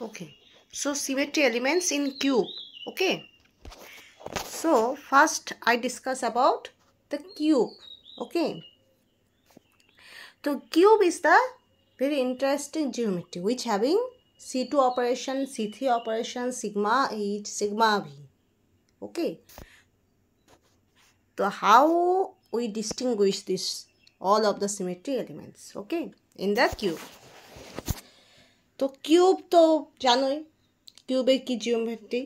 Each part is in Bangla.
okay. So symmetry elements in cube. Okay. So first i discuss about the cube. Okay. So cube is the very interesting geometry which having c2 operation c3 operation sigma h sigma v. Okay. So how we distinguish this all of the symmetry elements. Okay. In the cube তো কিউব তো জানোই কিউবের কি জিওমেট্রি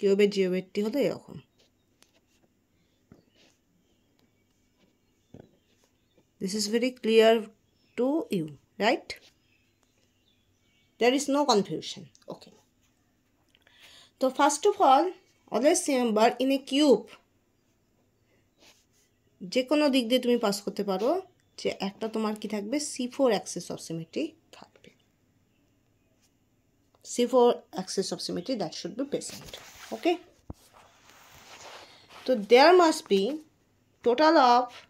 কিউবের জিওমেট্রি হলো এরকম this is very clear to you right there is no confusion okay so first of all always remember in a cube যে কোনো দিক দিয়ে তুমি পাস করতে পারো যে একটা তোমার কি থাকবে C four axes of symmetry C4 axis of symmetry that should be present. Okay. So there must be total of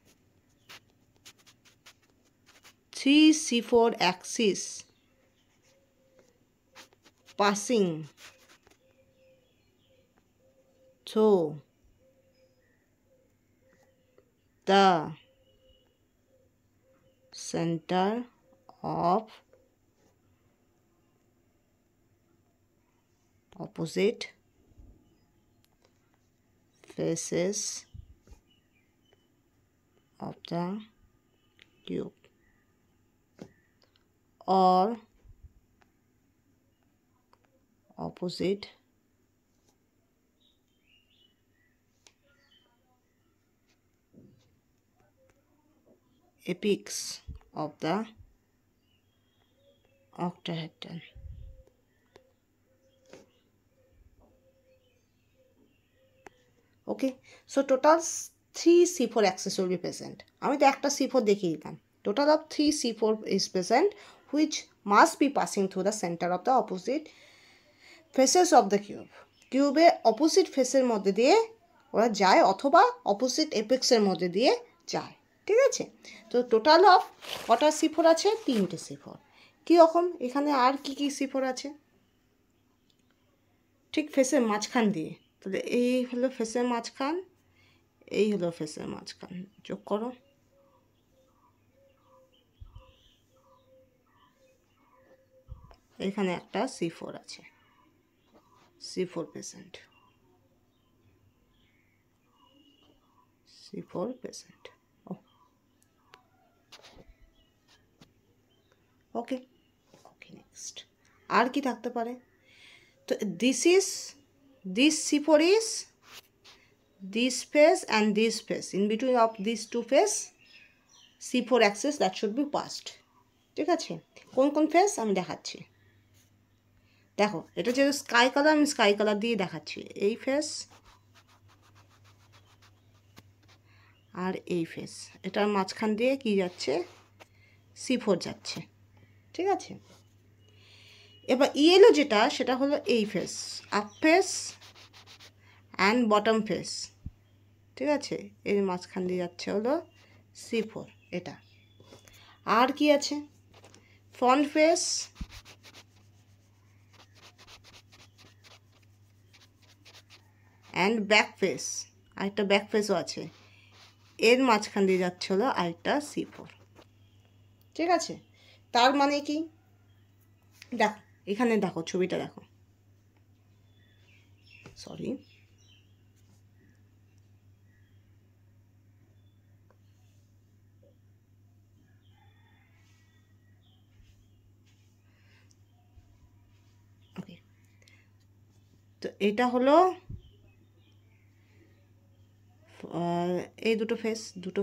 3 C4 axis passing through the center of opposite faces of the cube or opposite apex of the octahedron. Okay, so total three C4 axis will be present. আমি তো একটা C4 দেখিয়ে দিলাম total of three C4 is present which must be passing through the centre of the opposite faces of the cube কিউবে opposite ফেসের মধ্যে দিয়ে ওরা যায় অথবা অপোজিট এপেক্সের মধ্যে দিয়ে যায়। ঠিক আছে? তো টোটাল অফ কটা সিফোর আছে? তিনটে সিফোর কীরকম এখানে আর কি কি সিফোর আছে? ঠিক ফেসের মাঝখান দিয়ে। তাহলে এই হলো ফেসের মাঝখান, এই হলো ফেসের মাঝখান, যোগ করো এখানে একটা সি ফোর আছে C4 patient. C4 patient. Oh. Okay okay next আর কি থাকতে পারে তো this is is this face and this face in between of this two face C four axes that should be passed ঠিক আছে? কোন কোন ফেস আমি দেখাচ্ছি। দেখো, এটা যেহেতু স্কাই কালার আমি স্কাই কালার দিয়ে দেখাচ্ছি। এই ফেস আর এই ফেস এটার মাঝখান দিয়ে কি যাচ্ছে? সি ফোর যাচ্ছে। ঠিক আছে? এবার ইয়েলো যেটা, সেটা হলো এই face up face and bottom face ঠিক আছে? এর মাঝখান দিয়ে যাচ্ছে হলো সি ফোর এটা। আর কি আছে? Front face and back face আরেকটা ব্যাক ফেসও আছে। এর মাঝখান দিয়ে যাচ্ছে হলো আরেকটা সি ফোর ঠিক আছে? তার মানে কি? দেখো, এখানে দেখো, ছবিটা দেখো। সরি ওকে তো এটা হলো এই দুটো ফেস দুটো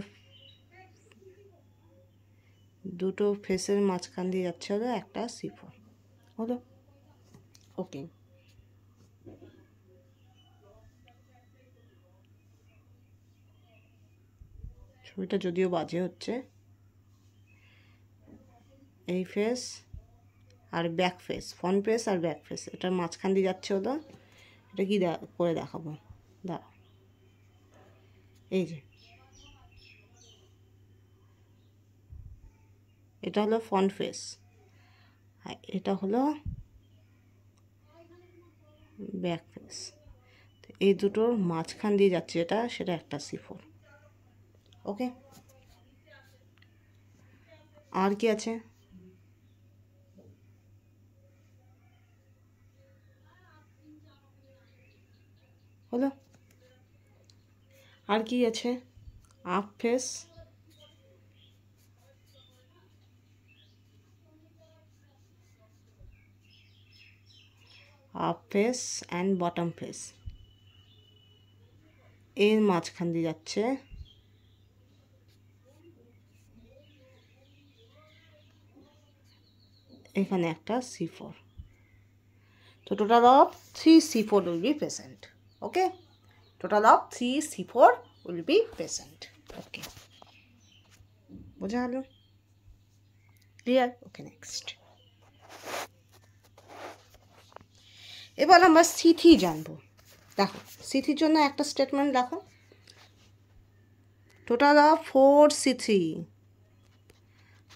দুটো ফেসের মাঝখান দিয়ে যাচ্ছে হলো একটা সি ফোর হলো? ওকে ছবিটা যদিও বাজে হচ্ছে। এই ফেস আর ব্যাক ফেস ফ্রন্ট ফেস আর ব্যাক ফেস এটার মাঝখান দিয়ে যাচ্ছে হলো এটা কি করে দেখাবো? দাঁড়া। এই যে। এটা হলো ফ্রন্ট ফেস আর এটা হলো ব্যাক ফেস এই দুটোর মাঝখান দিয়ে যাচ্ছে এটা সেটা একটা সি ফোর ওকে আর কি আছে? হলো আর কি আছে? Up face. Up face and bottom face এর মাঝখান দিয়ে যাচ্ছে। এখানে একটা সি ফোর তো total of three C four will be present okay total of three C four will be present okay বোঝা গেল ক্লিয়ার এবার আমরা সিথি জানব। দেখো সিথির জন্য একটা স্টেটমেন্ট দেখো total of four C three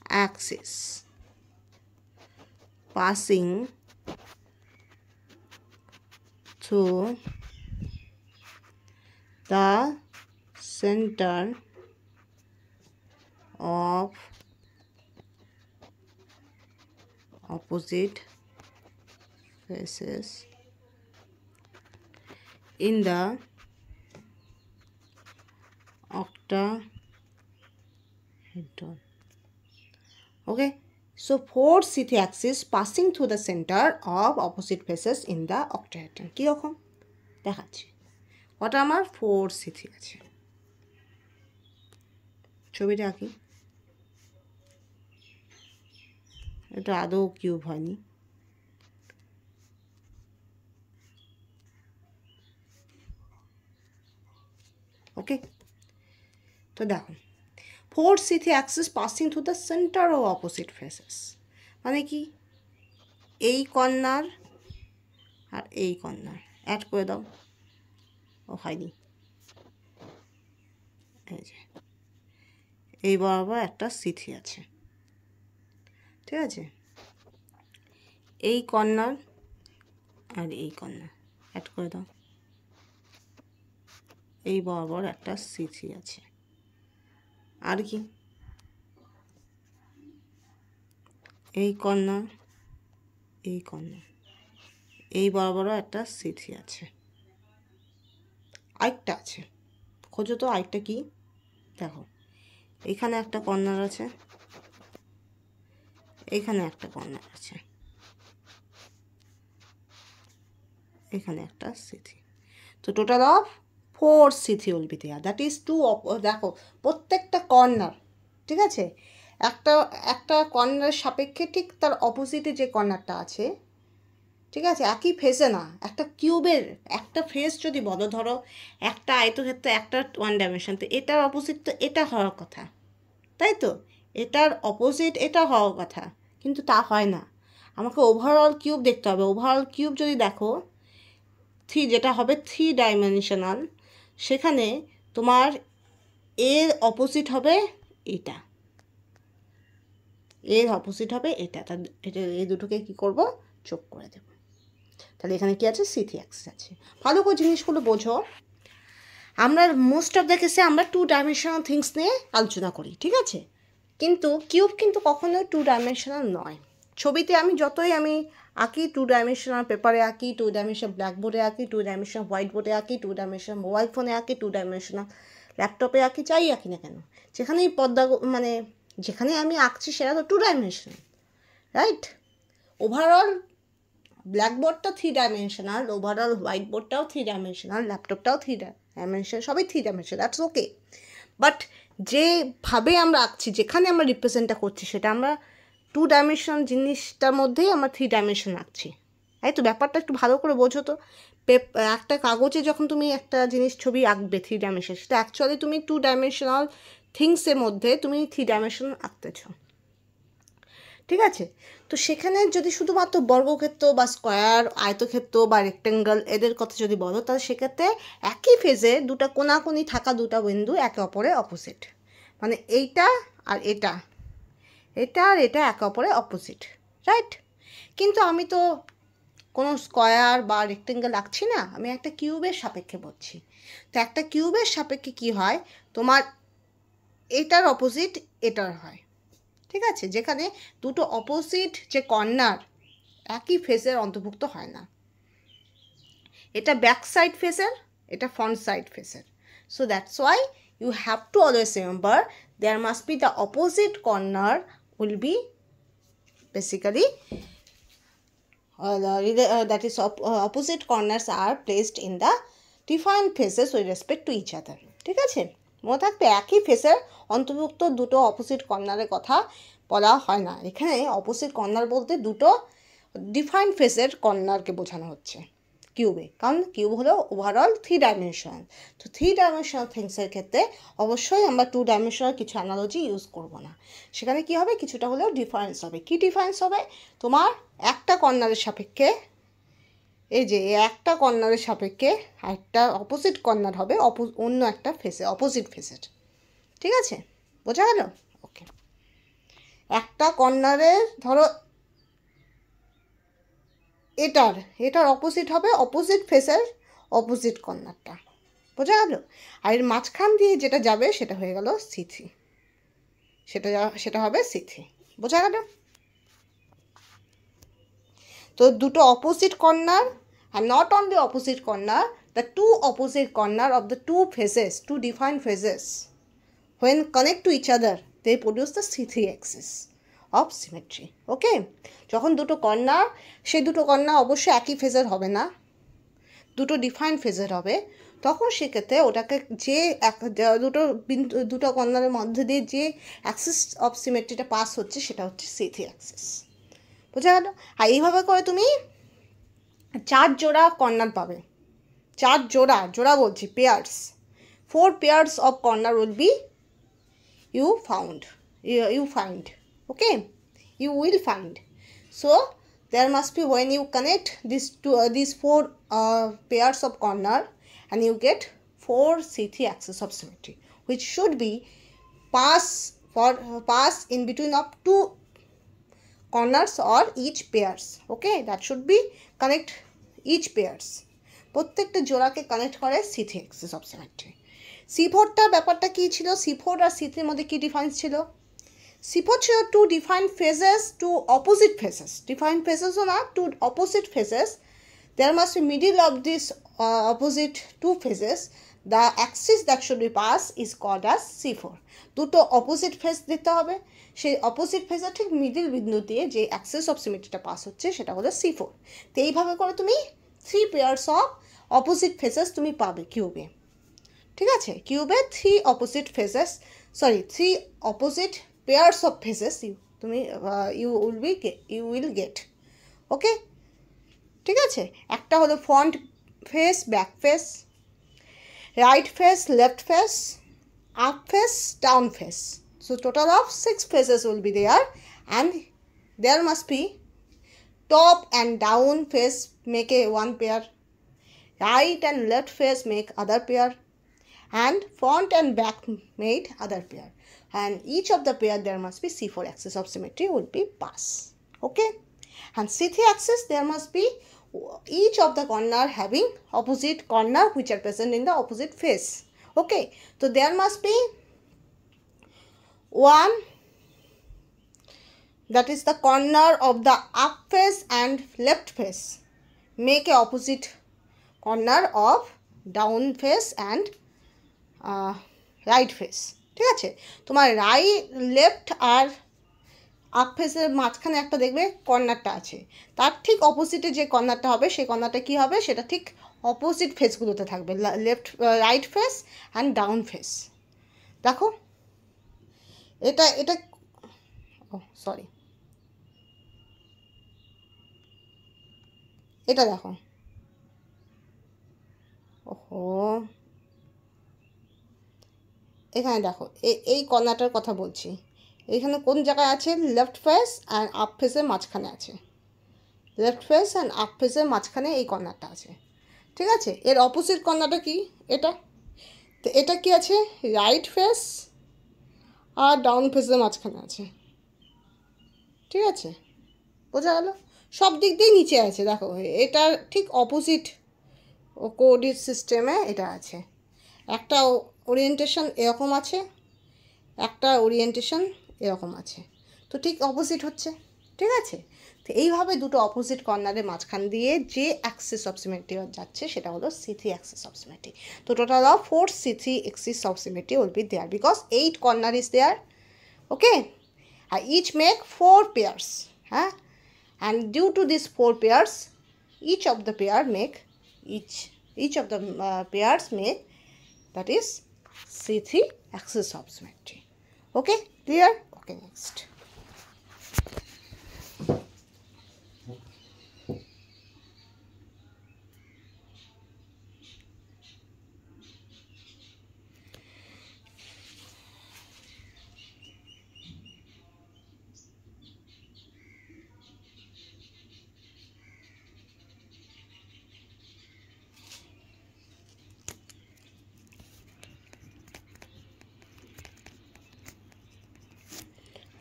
axis passing through the center of opposite faces in the octahedron okay so four CT axis passing through the center of opposite faces in the octahedron কীরকম দেখাচ্ছি ওটা আমার ফোর সিথি আছে। ছবিটা আঁকি। এটা আদৌ কিউব হয়নি। ওকে তো দেখো four C three axis passing through the centre O opposite faces মানে কি? এই কর্নার আর এই কর্নার। অ্যাড করে দাও। ও, হয়নি। এই যে। এই বরাবর একটা সিথি আছে। ঠিক আছে? এই কর্নার আর এই কর্নার অ্যাড করে দাও। এই বরাবর একটা সিথি আছে। আর কি? এই কর্নার এই কর্নার এই বরাবরও একটা সিথি আছে। আরেকটা আছে। খোঁজো তো আরেকটা কি? দেখো, এখানে একটা কর্নার আছে, এখানে একটা কর্নার আছে, এখানে একটা সিথি। তো total of four C three will be there that is two দেখো, প্রত্যেকটা কর্নার, ঠিক আছে? একটা একটা কর্নারের সাপেক্ষে ঠিক তার অপোজিটে যে কর্নারটা আছে ঠিক আছে? একই ফেসে না, একটা কিউবের একটা ফেস যদি বলো, ধরো একটা আয়তক্ষেত্রে, একটা ওয়ান ডাইমেনশন তো এটার অপোজিট তো এটা হওয়ার কথা, তাই তো? এটার অপোজিট এটা হওয়ার কথা, কিন্তু তা হয় না। আমাকে ওভারঅল কিউব দেখতে হবে। ওভারঅল কিউব যদি দেখো থ্রি যেটা হবে থ্রি ডাইমেনশনাল সেখানে তোমার এর অপোজিট হবে এটা। এর অপোজিট হবে এটা। এটা এই দুটোকে কী করব? চোখ করে দেব। তাহলে এখানে কি আছে? সিথি অ্যাক্সিস আছে। ভালো করে জিনিসগুলো বোঝো। আমরা মোস্ট অফ দ্য কেসে আমরা টু ডাইমেনশনাল থিংস নিয়ে আলোচনা করি, ঠিক আছে? কিন্তু কিউব কিন্তু কখনোই টু ডাইমেনশনাল নয়। ছবিতে আমি যতই আমি আঁকি টু ডাইমেনশনাল পেপারে আঁকি টু ডাইমেনশনাল ব্ল্যাকবোর্ডে আঁকি টু ডাইমেনশনাল হোয়াইট বোর্ডে আঁকি টু ডাইমেনশনাল মোবাইল ফোনে আঁকি টু ডাইমেনশনাল ল্যাপটপে আঁকি চাই আঁকি না কেন? যেখানেই পদ্মা মানে যেখানে আমি আঁকছি, সেটা তো টু ডাইমেনশনাল রাইট ওভারঅল ব্ল্যাকবোর্ডটা থ্রি ডাইমেনশনাল ওভারঅল হোয়াইট বোর্ডটাও থ্রি ডাইমেনশনাল ল্যাপটপটাও থ্রি ডাইমেনশনাল সবই three dimensional that's okay but যেভাবে আমরা আঁকছি, যেখানে আমরা রিপ্রেজেন্টটা করছি, সেটা আমরা টু ডাইমেনশনাল জিনিসটার মধ্যেই আমরা থ্রি ডাইমেনশন আঁকছি। তাই তো? ব্যাপারটা একটু ভালো করে বোঝো তো। একটা কাগজে যখন তুমি একটা জিনিস, ছবি আঁকবে থ্রি ডাইমেনশন সেটা অ্যাকচুয়ালি তুমি টু ডাইমেনশনাল থিংসের মধ্যে তুমি থ্রি ডাইমেনশন আঁকতেছ। ঠিক আছে? তো সেখানে যদি শুধুমাত্র বর্গক্ষেত্র বা স্কোয়ার, আয়তক্ষেত্র বা রেক্টেঙ্গল এদের কথা যদি বলো, তাহলে সেক্ষেত্রে একই ফেজে দুটা কোনাকুনি থাকা দুটা বিন্দু একে অপরে অপোজিট মানে এইটা আর এটা। এটা আর এটা একে অপরে অপোজিট রাইট কিন্তু আমি তো কোনো স্কোয়ার বা রেক্টেঙ্গেল আঁকছি না, আমি একটা কিউবের সাপেক্ষে বলছি। তো একটা কিউবের সাপেক্ষে কি হয়? তোমার এটার অপোজিট এটার হয়। ঠিক আছে? যেখানে দুটো অপোজিট যে কর্নার একই ফেসের অন্তর্ভুক্ত হয় না। এটা ব্যাক সাইড ফেসের এটা ফ্রন্ট সাইড ফেসের so that's why you have to always remember there must be the opposite corner will be basically that is opposite corners are placed in the different faces with respect to each other ঠিক আছে? মনে থাকবে একই ফেসের অন্তর্ভুক্ত দুটো অপোজিট কর্নারের কথা বলা হয় না। এখানে অপোজিট কর্নার বলতে দুটো ডিফাইন্ড ফেসের কর্নারকে বোঝানো হচ্ছে। কিউবে কারণ কিউব হলো ওভারঅল থ্রি ডাইমেনশনাল তো থ্রি ডাইমেনশনাল থিংসের ক্ষেত্রে অবশ্যই আমরা টু ডাইমেনশনাল কিছু অ্যানালজি ইউজ করব না। সেখানে কি হবে? কিছুটা হলেও ডিফারেন্স হবে। কি ডিফারেন্স হবে? তোমার একটা কর্নারের সাপেক্ষে এই যে একটা কর্নারের সাপেক্ষে একটা অপোজিট কর্নার হবে অন্য একটা ফেসে অপোজিট ফেসের ঠিক আছে? বোঝা গেল? ওকে একটা কর্নারের ধরো এটার এটার অপোজিট হবে অপোজিট ফেসের অপোজিট কর্নারটা। বোঝা গেল? আর এর মাঝখান দিয়ে যেটা যাবে, সেটা হয়ে গেল সিথি। সেটা সেটা হবে সিথি। বোঝা গেল? তো দুটো opposite corner R not only opposite corner the two opposite corner of the two faces two define faces when connect to each other they produce the C three axis of symmetry okay যখন দুটো কর্নার সেই দুটো কর্নার অবশ্যই একই ফেজের হবে না, দুটো ডিফাইন ফেজের হবে, তখন সেক্ষেত্রে ওটাকে যে এক, দুটো বিন্দু, দুটো কর্নারের মধ্যে দিয়ে যে অ্যাক্সিস অফ সিমেট্রিটা পাস হচ্ছে, সেটা হচ্ছে সিথি অ্যাক্সিস বোঝা গেল আর এইভাবে করে তুমি চার জোড়া কর্নার পাবে চার জোড়া জোড়া বলছি pairs four pairs of corner will be you found you find okay you will find so there must be when you connect these two uh, these four uh, pairs of corner and you get four c3 axis of symmetry which should be pass for uh, pass in between of two corners or each pairs, okay? That should be connect each pairs. প্রত্যেকটা জোড়াকে কানেক্ট করে C three axes of symmetry C ফোরটার ব্যাপারটা কী ছিল? সি ফোর আর সি থ্রির মধ্যে কী ডিফারেন্স ছিল? সি ফোর ছিল two define faces two opposite faces define ফেসেসও না two opposite faces there must be middle of this opposite two faces the axis that should be pass is called as C four দুটো অপোজিট ফেস দিতে হবে। সেই অপোজিট ফেসের ঠিক মিডিল বিন্দু দিয়ে যে অ্যাক্সেস অফ সিমেট্রিটা পাস হচ্ছে, সেটা হলো সি ফোর তো এইভাবে করে তুমি three pairs of opposite faces তুমি পাবে কিউবে ঠিক আছে? কিউবে three opposite faces sorry three opposite pairs of faces you তুমি you will be you will get okay ঠিক আছে? একটা হলো front face back face right face left face up face down face so total of six faces will be there. And there must be top and down face make a one pair. Right and left face make other pair. And front and back made other pair. And each of the pair there must be C4 axis of symmetry will be pass. Okay? And C3 axis there must be each of the corner having opposite corner which are present in the opposite face okay? So there must be one that is the corner of the up face and left face. Make a opposite corner of down face and uh, right face. ঠিক আছে? তোমার রাইট লেফট আর আপ ফেসের মাঝখানে একটা দেখবে কর্নারটা আছে। তার ঠিক অপোজিটে যে কর্নারটা হবে সেই কর্নারটা কী হবে? সেটা ঠিক অপোজিট ফেসগুলোতে থাকবে। Left right face and down face দেখো? এটা এটা, ও সরি এটা দেখো। ওহো। এখানে দেখো এই কর্নারটার কথা বলছি। এখানে কোন জায়গায় আছে? লেফট ফেস অ্যান্ড আপ ফেসের মাঝখানে আছে। লেফট ফেস অ্যান্ড আপ ফেসের মাঝখানে এই কর্নারটা আছে। ঠিক আছে? এর অপোজিট কর্নারটা কি? এটা? তো এটা কি আছে? রাইট ফেস আর ডাউন ফেসের মাঝখানে আছে। ঠিক আছে? বোঝা গেল? সব দিক দিয়ে নিচে আছে, দেখো। এটা ঠিক অপোজিট ও কোডিট সিস্টেমে এটা আছে। একটা ওরিয়েন্টেশন এরকম আছে, একটা ওরিয়েন্টেশন এরকম আছে। তো ঠিক অপোজিট হচ্ছে। ঠিক আছে? তো এইভাবে দুটো অপোজিট কর্নারের মাঝখান দিয়ে যে অ্যাক্সিস অফ সিমেট্রি যাচ্ছে সেটা হলো C three axis of symmetry তো total of four C three axis of symmetry will be there because eight corner is there okay R each make four pairs হ্যাঁ and due to this four pairs each of the pair make each each of the uh, pairs make that is C3 axis of symmetry. Okay, clear? Okay, next.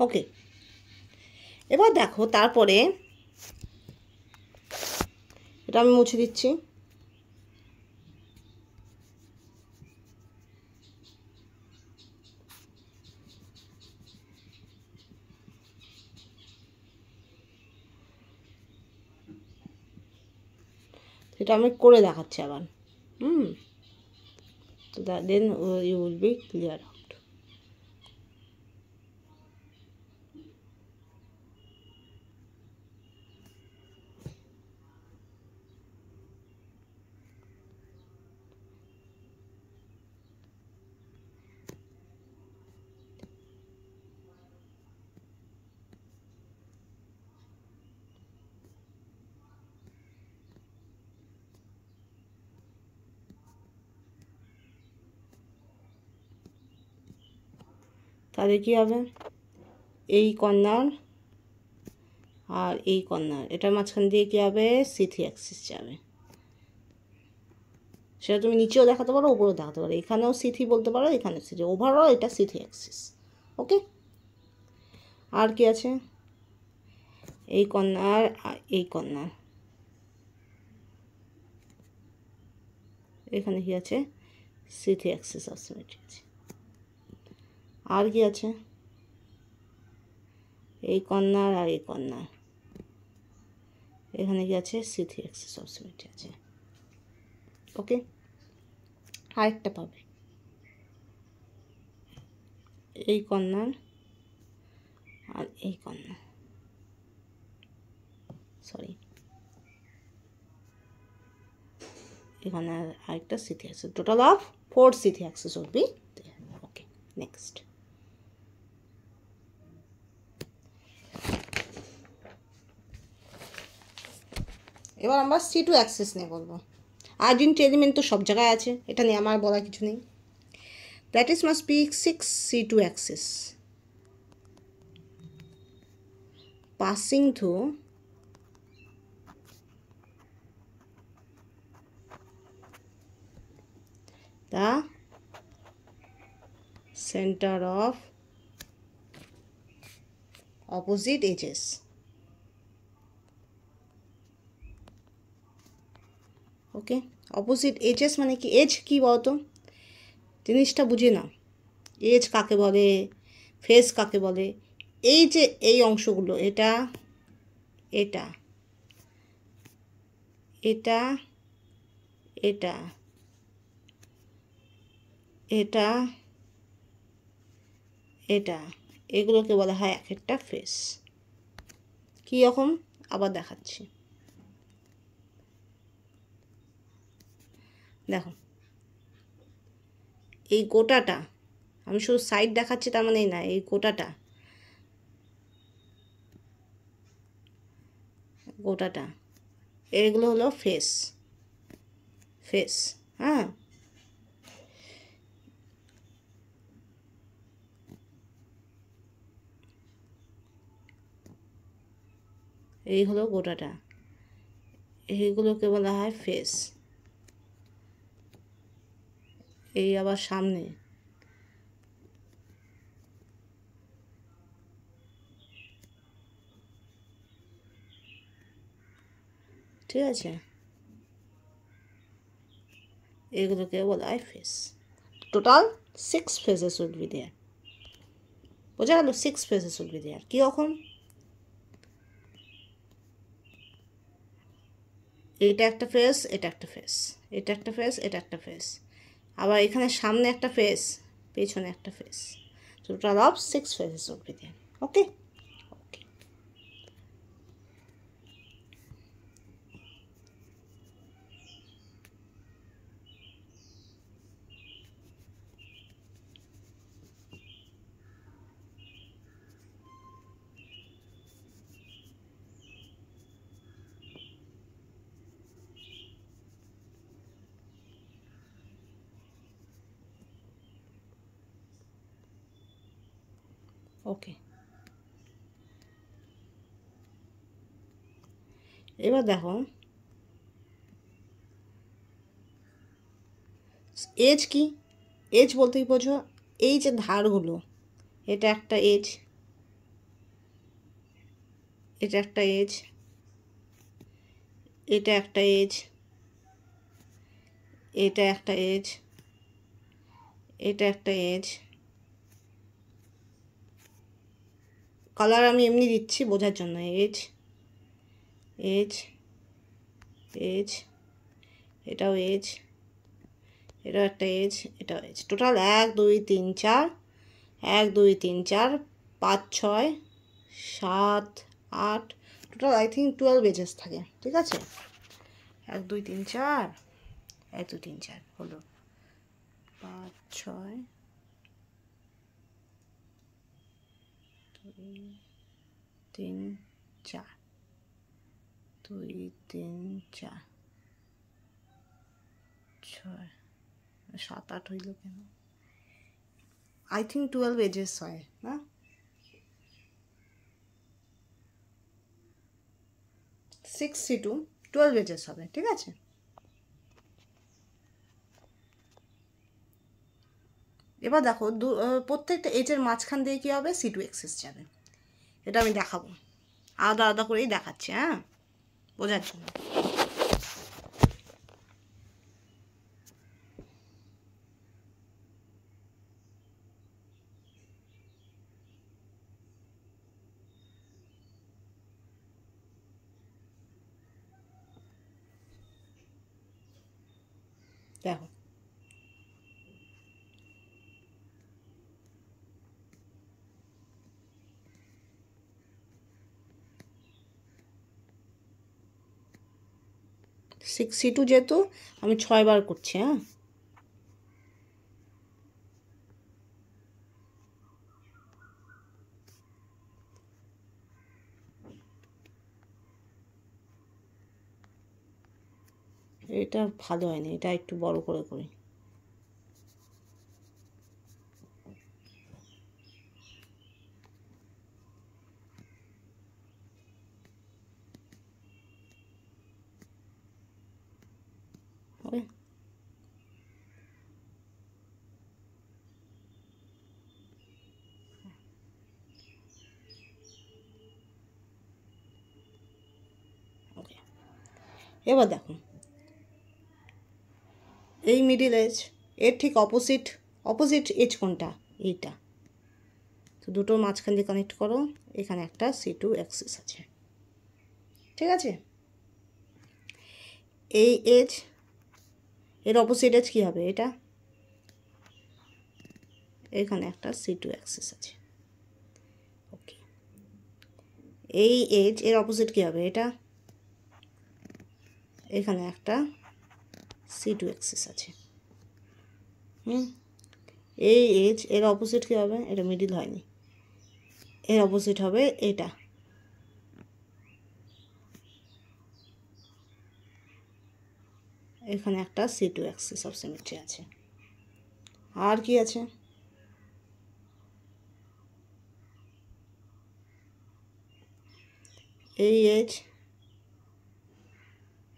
Okay এবার দেখো তারপরে এটা আমি মুছে দিচ্ছি। সেটা আমি করে দেখাচ্ছি আবার। হুম? তো then you will be clear তাহলে কী হবে? এই কর্নার আর এই কর্নার। এটার মাঝখান দিয়ে কী হবে? সিথি অ্যাক্সিস যাবে। সেটা তুমি নিচেও দেখাতে পারো, উপরেও দেখাতে পারো। এখানেও সিথি বলতে পারো, এখানেও সিথি ওভারঅল এটা সিথি অ্যাক্সিস ওকে আর কি আছে? এই কর্নার এই কর্নার। এখানে কি আছে? সিথি অ্যাক্সিস অফ আছে। আর কি আছে? এই কর্নার আর এই কর্নার এখানে কি আছে? সিথি অ্যাক্সিস অফ সিমেট্রি আছে। ওকে আরেকটা পাবে। এই কর্নার আর এই কর্নার সরি এখানে আরেকটা C three axis total of four C three axis be okay next এবার আমরা সি টু অ্যাক্সেস নিয়ে বলব। আর্জেন্ট এলিমেন্ট তো সব জায়গায় আছে, এটা নিয়ে আমার বলা কিছু নেই। That is must be six C two axes passing through the center of opposite edges okay? Opposite edges মানে কি? এজ কি বলতো? জিনিসটা বুঝে না এজ কাকে বলে? ফেস কাকে বলে? এই যে এই অংশগুলো, এটা এটা এটা এটা এটা এটা, এগুলোকে বলা হয় এক একটা ফেস কীরকম আবার দেখাচ্ছি। দেখো। এই গোটাটা, আমি শুধু সাইড দেখাচ্ছি, তার মানে না, এই গোটাটা। গোটাটা। এগুলো হলো ফেস ফেস হ্যাঁ? এই হলো গোটাটা। এইগুলোকে বলা হয় ফেস এই আবার সামনে। ঠিক আছে? এগুলোকে বলা হয় face total six faces will there বোঝা গেল six faces will be there কীরকম এটা একটা ফেস এটা একটা ফেস এটা একটা ফেস এটা একটা ফেস আবার এখানে সামনে একটা ফেস পেছনে একটা face total of six faces উঠবে ওকে ওকে এবার দেখো। এজ কি? এজ বলতেই বোঝো? এই যে ধারগুলো, এটা একটা এজ এটা একটা এজ এটা একটা এজ এটা একটা এজ এটা একটা এজ কালার আমি এমনি দিচ্ছি বোঝার জন্য এজ এজ এজ এটাও এজ এটাও একটা এজ এটাও এজ টোটাল এক, দুই, তিন, চার, এক, দুই, তিন, চার, পাঁচ, ছয়, সাত, আট total I think twelve edges থাকে, ঠিক আছে? এক, দুই, তিন, চার, এক, দুই, তিন, চার, হলো পাঁচ, ছয় তিন, চার। দুই, তিন, চার। ছয়। সাত, আট হইল কেন? আই থিঙ্ক টুয়েলভ এজেস হয় না? Six C two twelve edges হবে, ঠিক আছে? এবার দেখো প্রত্যেকটা এজের মাঝখান দিয়ে কী হবে? সি টু এক্সেস যাবে। এটা আমি দেখাবো। আলাদা আলাদা করেই দেখাচ্ছি হ্যাঁ? বোঝার জন্য দেখো সিক্স সি টু যেহেতু আমি ছয়বার করছি হ্যাঁ? এটা ভালো হয়নি, এটা একটু বড় করে করি হবে ওকে এবার দেখুন এই মিডিল এজ এর ঠিক অপোজিট অপোজিট এজ কোনটা? এইটা। তো দুটো মাঝখান দিয়ে কানেক্ট করো, এখানে একটা সি টু অ্যাক্সিস আছে। ঠিক আছে? এই এজ এর অপোজিট এজ কী হবে এটা? এখানে একটা সি টু অ্যাক্সিস আছে। ওকে এই এজ এর অপোজিট কী হবে এটা? এখানে একটা সি টু অ্যাক্সিস আছে। হুম? এই এজ এর অপোজিট কী হবে? এটা মিডিল হয়নি। এর অপোজিট হবে এটা। এখানে একটা C two axis of symmetry আছে। আর কি আছে? এই এজ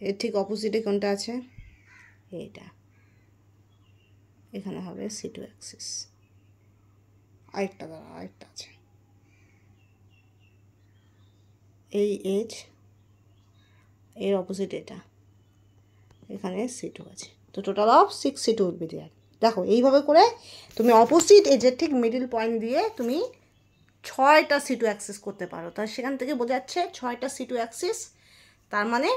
এর ঠিক অপোজিটে কোনটা আছে? এইটা। এখানে হবে সি টু অ্যাক্সিস আরেকটা দাঁড়া, আরেকটা আছে। এই এজ এর অপোজিট এটা। এখানে সি টু আছে। তো total of six C two will be there দেখো, এইভাবে করে তুমি অপোজিট এজের ঠিক মিডিল পয়েন্ট দিয়ে তুমি ছয়টা সি টু অ্যাক্সেস করতে পারো। তাহলে সেখান থেকে বোঝা যাচ্ছে ছয়টা সি টু অ্যাক্সিস তার মানে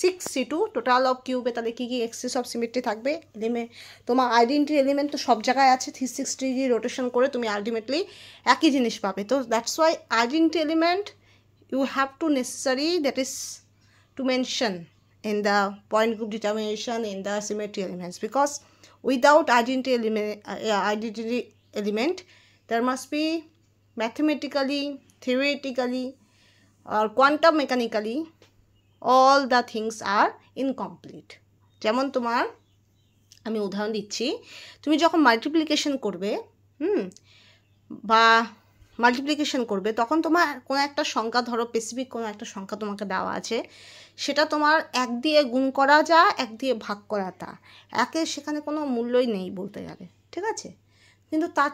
six C two total of কিউবে তাহলে কী কী এক্সিস অফ সিমিট্রি থাকবে? এলিমেন্ট তোমার আইডেন্টি এলিমেন্ট তো সব জায়গায় আছে থ্রি সিক্সটি ডিগ্রি রোটেশন করে তুমি আলটিমেটলি একই জিনিস পাবে। তো that's why identity element you have to necessary that is to mention in the point group determination in the symmetry elements because without identity element identity element there must be mathematically theoretically R quantum mechanically all the things are incomplete যেমন তোমার, আমি উদাহরণ দিচ্ছি, তুমি যখন মাল্টিপ্লিকেশন করবে, হুম, বা মাল্টিপ্লিকেশন করবে, তখন তোমার কোনো একটা সংখ্যা, ধরো স্পেসিফিক কোনো একটা সংখ্যা তোমাকে দেওয়া আছে, সেটা তোমার এক দিয়ে গুণ করা যা, এক দিয়ে ভাগ করা তা। একে সেখানে কোনো মূল্যই নেই বলতে গেলে, ঠিক আছে? কিন্তু তা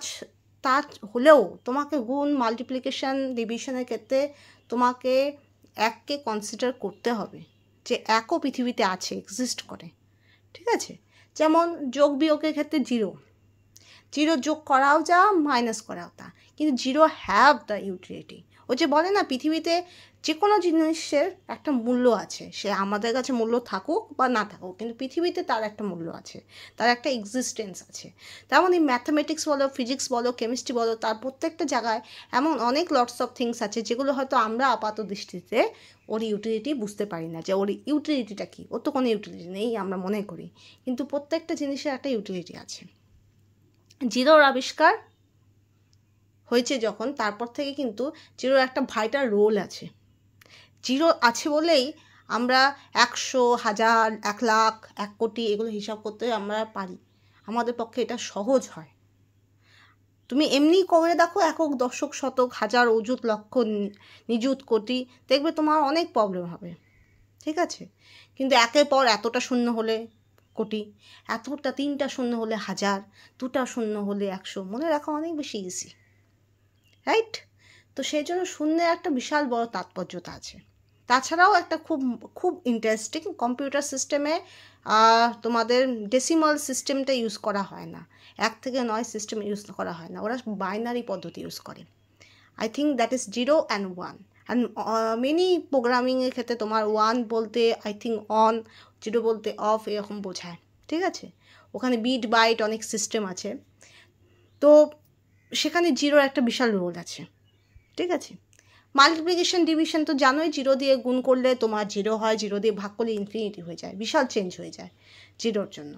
তা হলেও তোমাকে গুণ মাল্টিপ্লিকেশন ডিভিশনের ক্ষেত্রে তোমাকে এককে কনসিডার করতে হবে যে একও পৃথিবীতে আছে এক্সিস্ট করে। ঠিক আছে? যেমন যোগ বিয়োগের ক্ষেত্রে জিরো জিরো যোগ করাও যা মাইনাস করাও তা। কিন্তু জিরো হ্যাভ দ্য ইউটিলিটি ও যে বলে না, পৃথিবীতে যে কোনো জিনিসের একটা মূল্য আছে, সে আমাদের কাছে মূল্য থাকুক বা না থাকুক, কিন্তু পৃথিবীতে তার একটা মূল্য আছে, তার একটা এক্সিস্টেন্স আছে। তেমনই ম্যাথামেটিক্স বলো ফিজিক্স বলো কেমিস্ট্রি বলো, তার প্রত্যেকটা জায়গায় এমন অনেক লটস অফ থিংস আছে, যেগুলো হয়তো আমরা আপাত দৃষ্টিতে ওর ইউটিলিটি বুঝতে পারি না, যে ওর ইউটিলিটিটা কী, ওর তো কোনো ইউটিলিটি নেই আমরা মনে করি, কিন্তু প্রত্যেকটা জিনিসের একটা ইউটিলিটি আছে। জিরোর আবিষ্কার হয়েছে যখন, তারপর থেকে কিন্তু জিরোর একটা ভাইটার রোল আছে। জিরো আছে বলেই আমরা একশো, হাজার, এক লাখ, এক কোটি এগুলো হিসাব করতে আমরা পারি। আমাদের পক্ষে এটা সহজ হয়। তুমি এমনি করে দেখো একক, দশক, শতক, হাজার, অযুত, লক্ষ, নিযুত, কোটি, দেখবে তোমার অনেক প্রবলেম হবে। ঠিক আছে? কিন্তু একের পর এতটা শূন্য হলে কোটি, এতটা, তিনটা শূন্য হলে হাজার, দুটা শূন্য হলে একশো, মনে রাখা অনেক বেশি ইজি রাইট তো সেই জন্য শূন্যের একটা বিশাল বড় তাৎপর্যতা আছে। তাছাড়াও একটা খুব খুব ইন্টারেস্টিং কম্পিউটার সিস্টেমে তোমাদের ডেসিমাল সিস্টেমটা ইউজ করা হয় না। এক থেকে নয় সিস্টেম ইউজ করা হয় না। ওরা বাইনারি পদ্ধতি ইউজ করে। I think that is zero and one and many প্রোগ্রামিংয়ের ক্ষেত্রে তোমার ওয়ান বলতে আই থিঙ্ক অন জিরো বলতে অফ এরকম বোঝায়। ঠিক আছে? ওখানে বিট বাইট অনেক সিস্টেম আছে। তো সেখানে জিরোর একটা বিশাল রোল আছে। ঠিক আছে? মাল্টিপ্লিকেশন ডিভিশন তো জানোই জিরো দিয়ে গুণ করলে তোমার জিরো হয় জিরো দিয়ে ভাগ করলে ইনফিনিটি হয়ে যায়, বিশাল চেঞ্জ হয়ে যায় জিরোর জন্য।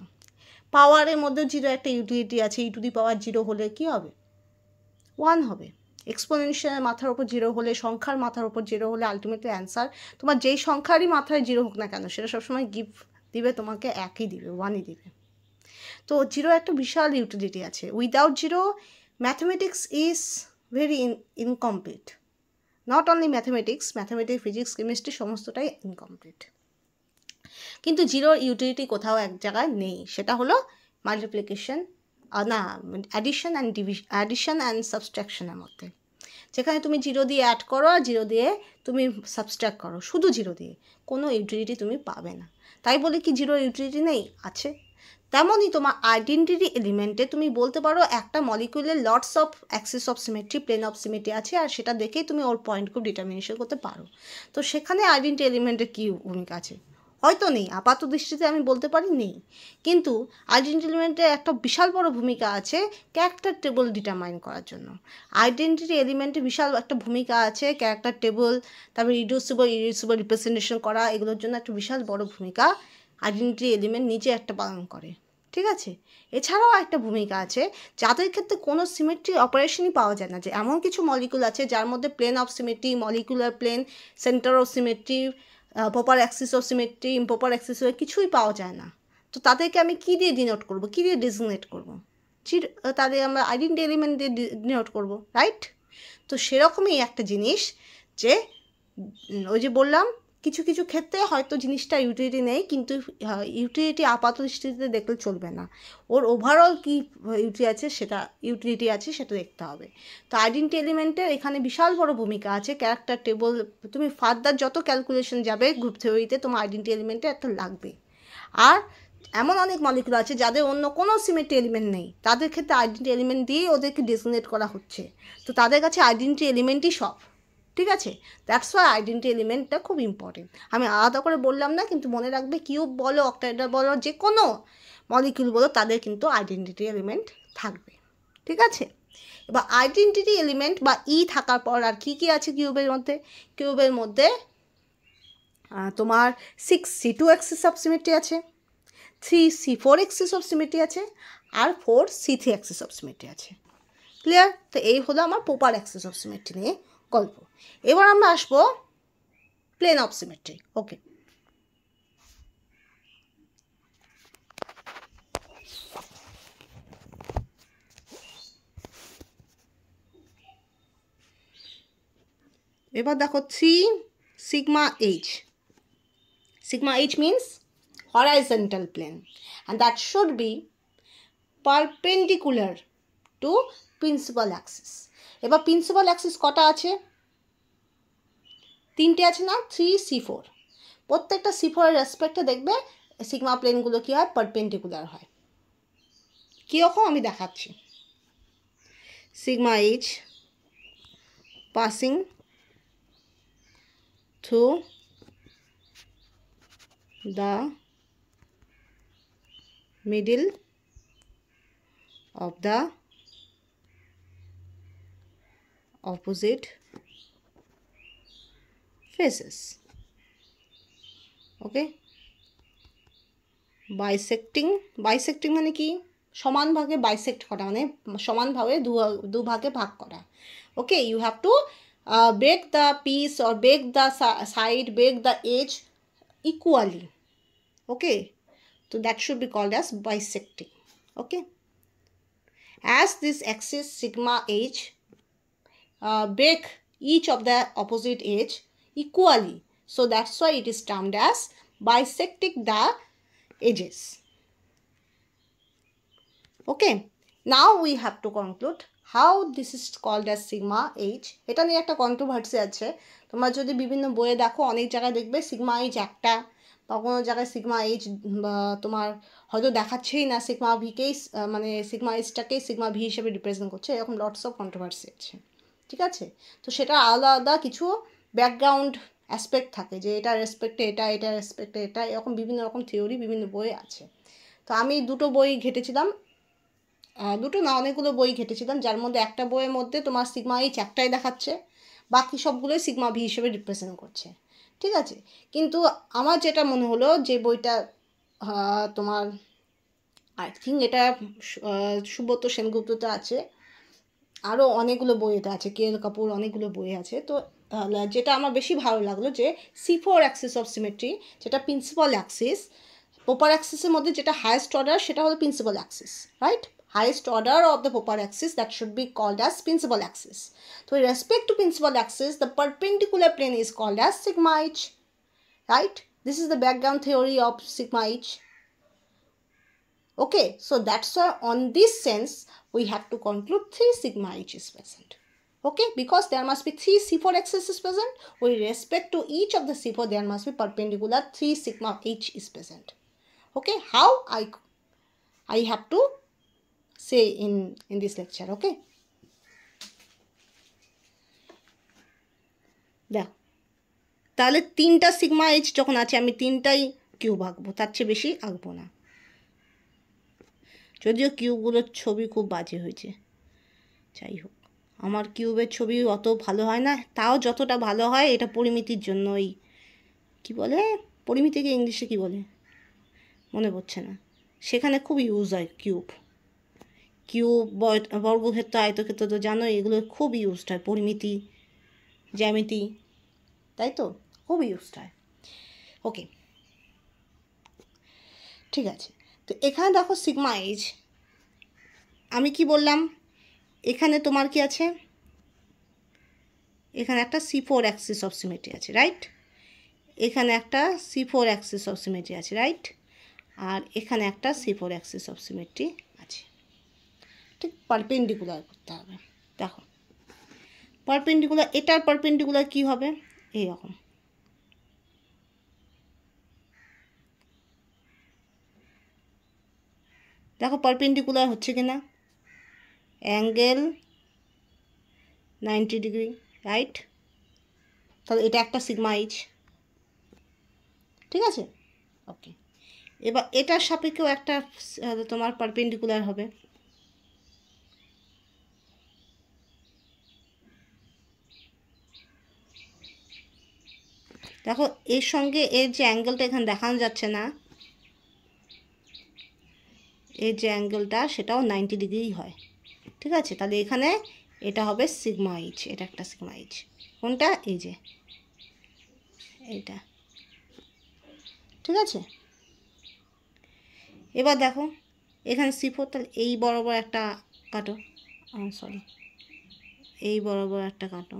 পাওয়ারের মধ্যে জিরো একটা ইউটিলিটি আছে ই টু দি পাওয়ার জিরো হলে কি হবে? ওয়ান হবে। এক্সপোনেনশিয়াল মাথার ওপর জিরো হলে, সংখ্যার মাথার ওপর জিরো হলে আলটিমেটলি অ্যান্সার তোমার যেই সংখ্যারই মাথায় জিরো হোক না কেন, সেটা সবসময় গিফট দিবে, তোমাকে একই দিবে ওয়ানই দিবে। তো জিরো একটা বিশাল ইউটিলিটি আছে। Without zero mathematics is very in incomplete not only mathematics mathematics physics chemistry সমস্তটাই ইনকমপ্লিট কিন্তু জিরোর ইউটিলিটি কোথাও এক জায়গায় নেই। সেটা হলো মাল্টিপ্লিকেশন না addition and division addition and সাবস্ট্রাকশনের মধ্যে। যেখানে তুমি জিরো দিয়ে অ্যাড করো আর জিরো দিয়ে তুমি সাবস্ট্রাক্ট করো। শুধু জিরো দিয়ে। কোনো ইউটিলিটি তুমি পাবে না। তাই বলে কি জিরো ইউটিলিটি নেই? আছে। তেমনই তোমার আইডেন্টিটি এলিমেন্টে তুমি বলতে পারো একটা মলিকুলের lots of axis of symmetry plane of symmetry আছে আর সেটা দেখেই তুমি ওর পয়েন্ট খুব ডিটারমিনেশন করতে পারো। তো সেখানে আইডেন্টি এলিমেন্টের কী ভূমিকা আছে? হয়তো নেই, আপাত দৃষ্টিতে আমি বলতে পারি নেই। কিন্তু আইডেন্টি একটা বিশাল বড় ভূমিকা আছে ক্যারেক্টার টেবল ডিটারমাইন করার জন্য। আইডেন্টিটি এলিমেন্টে বিশাল একটা ভূমিকা আছে ক্যারেক্টার টেবল তারপরে ইডিউসিবল ইডিউসিবল রিপ্রেজেন্টেশন করা, এগুলোর জন্য একটা বিশাল বড় ভূমিকা। আইডেন্টিটি এলিমেন্ট নিজে একটা পালন করে। ঠিক আছে? এছাড়াও একটা ভূমিকা আছে, যাদের ক্ষেত্রে কোনো সিমেট্রি অপারেশনই পাওয়া যায় না। যে এমন কিছু মলিকুল আছে যার মধ্যে plane of symmetry molecular plane centre of symmetry proper axis of symmetry improper axis of কিছুই পাওয়া যায় না। তো তাদেরকে আমি কী দিয়ে ডিনোট করব? কী দিয়ে ডিজিগনেট করব? চির তাদের আমরা আইডেন্টি এলিমেন্ট দিয়ে ডিনোট করব রাইট তো সেরকমই একটা জিনিস যে ওই যে বললাম কিছু কিছু ক্ষেত্রে হয়তো জিনিসটা ইউটিলিটি নেই, কিন্তু ইউটিলিটি আপাত দৃষ্টিতে দেখলে চলবে না। ওর ওভারঅল কী ইউটি আছে সেটা ইউটিলিটি আছে সেটা দেখতে হবে। তো আইডেন্টি এলিমেন্টের এখানে বিশাল বড় ভূমিকা আছে। ক্যারেক্টার টেবল তুমি ফার্দার যত ক্যালকুলেশন যাবে গ্রুপ থিওরিতে তোমার আইডেন্টি এলিমেন্টে একটা লাগবে। আর এমন অনেক মলিকুল আছে যাদের অন্য কোনো সিমেন্ট এলিমেন্ট নেই। তাদের ক্ষেত্রে আইডেন্টি এলিমেন্ট দিয়েই ওদেরকে ডিসিগনেট করা হচ্ছে। তো তাদের কাছে আইডেন্টি এলিমেন্টই সব। ঠিক আছে? দ্যাটস ওয়াই আইডেন্টি এলিমেন্টটা খুব ইম্পর্টেন্ট আমি আলাদা করে বললাম না, কিন্তু মনে রাখবে কিউব বলো অক্টাইডার বলো যে কোনো মলিকিউল বলো, তাদের কিন্তু আইডেন্টিটি এলিমেন্ট থাকবে। ঠিক আছে? এবার আইডেন্টিটি এলিমেন্ট বা ই থাকার পর আর কী কী আছে কিউবের মধ্যে? কিউবের মধ্যে তোমার six C two axis of symmetry আছে three C four axis of symmetry আছে, আর four C three axis of symmetry আছে। ক্লিয়ার তো এই হলো আমার পোপার অ্যাক্সিস অফ সিমেট্রি নিয়ে গল্প। এবার আমরা আসব প্লেন অপসিমেট্রি ওকে এবার দেখো three sigma H sigma H means horizontal plane and that should be perpendicular to principal axis এবার প্রিন্সিপাল অ্যাক্সিস কটা আছে? তিনটে আছে না? থ্রি সি ফোর প্রত্যেকটা সি ফোরের রেসপেক্টে দেখবে সিগমা প্লেনগুলো কী হয়? পারপেন্ডিকুলার হয়। কীরকম আমি দেখাচ্ছি। Sigma H passing through the middle of the opposite faces okay bisecting bisecting মানে কি সমান ভাগে বাইসেক্ট করা মানে সমানভাবে দু ভাগে ভাগ করা okay you have to break the piece or break the side break the edge equally okay so that should be called as bisecting okay as this axis sigma h uh, break each of the opposite edge equally. So, that's why it is termed as bisecting the edges. Okay. Now, we have to conclude how this is called as sigma H এটা নিয়ে একটা কন্ট্রোভার্সি আছে। তোমরা যদি বিভিন্ন বইয়ে দেখো, অনেক জায়গায় দেখবে সিগমা এইচ একটা, বা কোনো জায়গায় সিগমা এইচ তোমার হয়তো দেখাচ্ছেই না সিগমা ভিকেই মানে সিগমা এইচটাকেই সিগমা ভি হিসেবে রিপ্রেজেন্ট করছে। এরকম লটস অফ কন্ট্রোভার্সি আছে। ঠিক আছে? তো সেটা আলাদা কিছু ব্যাকগ্রাউন্ড অ্যাসপেক্ট থাকে যে এটা রেসপেক্টে এটা এটা রেসপেক্টে এটা, এরকম বিভিন্ন রকম থিওরি বিভিন্ন বই আছে। তো আমি দুটো বই ঘেটেছিলাম। দুটো না, অনেকগুলো বই ঘেটেছিলাম, যার মধ্যে একটা বইয়ের মধ্যে তোমার সিগমা এইচ একটাই দেখাচ্ছে, বাকি সবগুলোই সিগমা ভি হিসেবে রিপ্রেজেন্ট করছে। ঠিক আছে? কিন্তু আমার যেটা মনে হলো যে বইটা তোমার আই থিঙ্ক এটা সুব্রত সেনগুপ্ততে আছে। আরও অনেকগুলো বইয়েতে আছে, কে এল কাপুর অনেকগুলো বই আছে। তো যেটা আমার বেশি ভালো লাগলো যে C four axis of symmetry যেটা প্রিন্সিপাল অ্যাক্সিস পোপার অ্যাক্সিসের মধ্যে যেটা হায়েস্ট অর্ডার সেটা হলো principal axis right highest order of the Popper axis that should be called as principal axis. So with respect to principal axis, the perpendicular plane is called as sigma h. Right? This is the background theory of sigma h. Okay, so that's why on this sense, we have to conclude 3 sigma h is present. Okay, because there must be 3 C4 axis is present. With respect to each of the C4, there must be perpendicular 3 sigma h is present. Okay, how I, I have to say in in this lecture okay দেখ তাহলে তিনটা সিগমা এইচ যখন আছে আমি তিনটাই কিউব আঁকবো তার চেয়ে বেশি আঁকবো না যদিও কিউবগুলোর ছবি খুব বাজে হয়েছে যাই হোক আমার কিউবের ছবি অত ভালো হয় না, তাও যতটা ভালো হয় এটা পরিমিতির জন্যই। কি বলে? পরিমিতিকে ইংলিশে কি বলে? মনে পড়ছে না। সেখানে খুব ইউজ হয় কিউব কিউব বর্গক্ষেত্র, আয়তক্ষেত্র তো জানো এগুলো খুব ইউজড হয়, পরিমিতি, জ্যামিতি, তাই তো? খুব ইউজড হয়। ওকে ঠিক আছে। তো এখানে দেখো সিগমা এইজ আমি কি বললাম? এখানে তোমার কি আছে? এখানে একটা C four axis of symmetry আছে রাইট এখানে একটা C four axis of symmetry আছে রাইট আর এখানে একটা C four axis of symmetry আছে। ঠিক পারপেন্ডিকুলার করতে হবে। দেখো পারপেন্ডিকুলার এটার পারপেন্ডিকুলার কী হবে? এইরকম দেখো পারপেন্ডিকুলার হচ্ছে কি না অ্যাঙ্গেল নাইনটি ডিগ্রি, রাইট? তাহলে এটা একটা সিগমা এইচ। ঠিক আছে? ওকে। এবার এটার সাপেক্ষেও একটা তোমার পারপেন্ডিকুলার হবে। দেখো, এর সঙ্গে এর যে অ্যাঙ্গেলটা এখানে দেখানো যাচ্ছে না, এর যে অ্যাঙ্গেলটা সেটাও নাইনটি ডিগ্রি হয়। ঠিক আছে? তাহলে এখানে এটা হবে সিগমা এইচ এটা একটা সিগমা এইচ কোনটা? এই যে। এইটা। ঠিক আছে? এবার দেখো, এখানে সি ফোর তাহলে এই বরাবর একটা কাটো। সরি এই বরাবর একটা কাটো।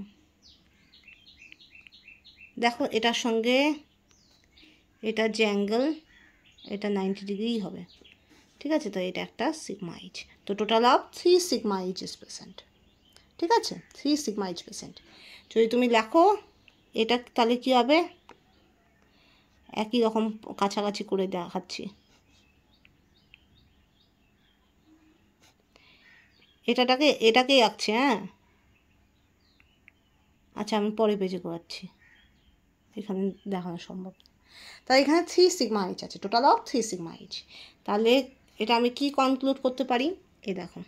দেখো, এটার সঙ্গে এটা যে অ্যাঙ্গেল এটা নাইনটি ডিগ্রি হবে। ঠিক আছে? তো এটা একটা সিগমা এইচ তো total of three sigma H is present ঠিক আছে? থ্রি সিগমা এইচ পেসেন্ট যদি তুমি লেখো, এটা তাহলে কী হবে? একই রকম কাছাকাছি করে দেখাচ্ছি। এটাটাকে, এটাকেই আঁকছে হ্যাঁ? আচ্ছা আমি পরে পেজে করাচ্ছি। এখানে দেখানো সম্ভব। তাহলে এখানে থ্রি সিগমা এইচ আছে। Total of three sigma H তাহলে এটা আমি কি কনক্লুড করতে পারি? এ দেখো।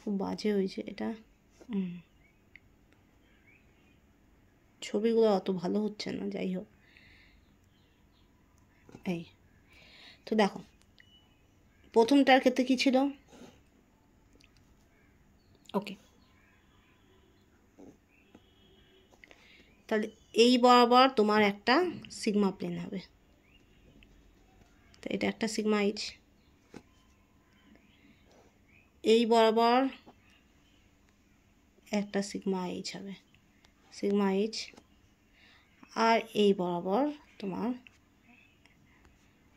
খুব বাজে হয়েছে এটা। ছবিগুলো অত ভালো হচ্ছে না, যাই হোক। এই। তো দেখো, প্রথমটার ক্ষেত্রে কী ছিল? ওকে। তাহলে এই বরাবর তোমার একটা সিগমা প্লেন হবে। তো এটা একটা সিগমা এইচ এই বরাবর একটা সিগমা এইচ হবে। সিগমা এইচ আর এই বরাবর তোমার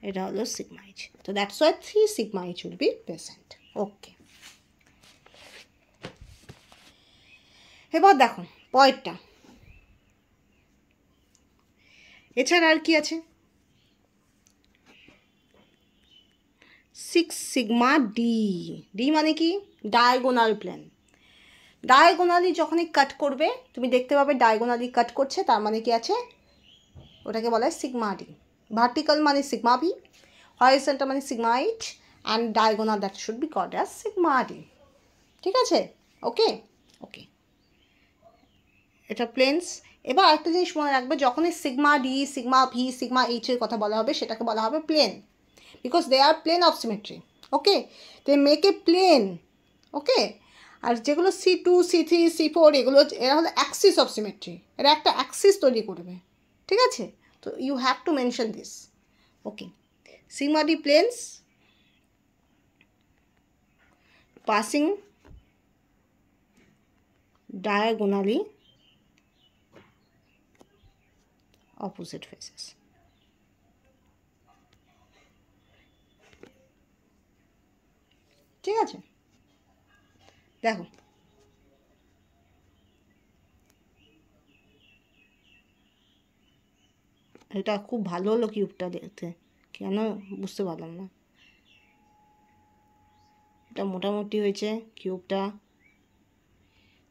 এটা হলো সিগমা এইচ তো that's why three sigma H will be present okay এবার দেখো পয়েরটা এছাড়া আর কি আছে? সিক্স সিগমা ডি ডি মানে কি? ডায়াগোনাল প্লেন ডায়াগোনালি যখনই কাট করবে, তুমি দেখতে পাবে ডায়াগোনালি কাট করছে, তার মানে কি আছে? ওটাকে বলা হয় সিগমা ডি ভার্টিক্যাল মানে সিগমা ভি হরিজন্টাল মানে sigma H and diagonal that should be called as sigma D ঠিক আছে? ওকে ওকে এটা প্লেন্স এবার একটা জিনিস মনে রাখবে, যখনই sigma D sigma V sigma এইচের কথা বলা হবে, সেটাকে বলা হবে plane because they are plane of symmetry okay they make a plane okay আর যেগুলো C two C three C four এগুলো এরা হলো অ্যাক্সিস অফ সিমেট্রি এরা একটা অ্যাক্সিস তৈরি করবে, ঠিক আছে? তো you have to mention this okay sigma D planes passing diagonally opposite faces. ঠিক আছে? দেখো। এটা খুব ভালো হলো কিউবটা দেখতে। কেন? বুঝতে পারলাম না। এটা মোটামুটি হয়েছে কিউবটা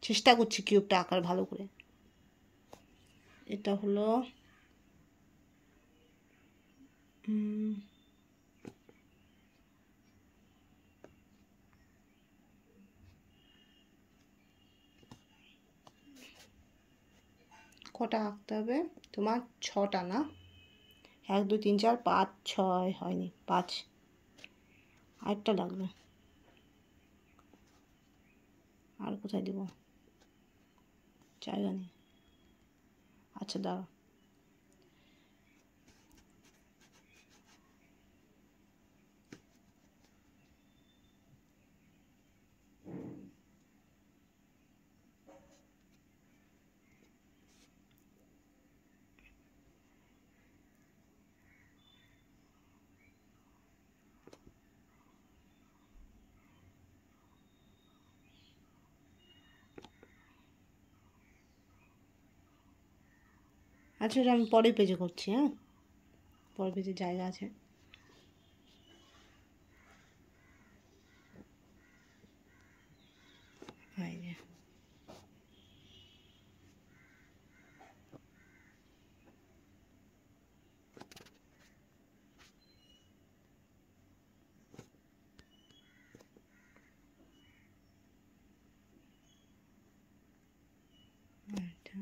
চেষ্টা করছি কিউবটা আঁকার ভালো করে। এটা হলো কটা আঁকতে হবে? তোমার ছটা, না? এক, দুই, তিন, চার, পাঁচ, ছয় হয়নি, পাঁচ। আরেকটা লাগবে। আর কোথায় দেব? জায়গা নেই। আচ্ছা দাঁড়া আচ্ছা ওটা আমি পরের পেজে করছি হ্যাঁ? পরের পেজে জায়গা আছে এই যে এটা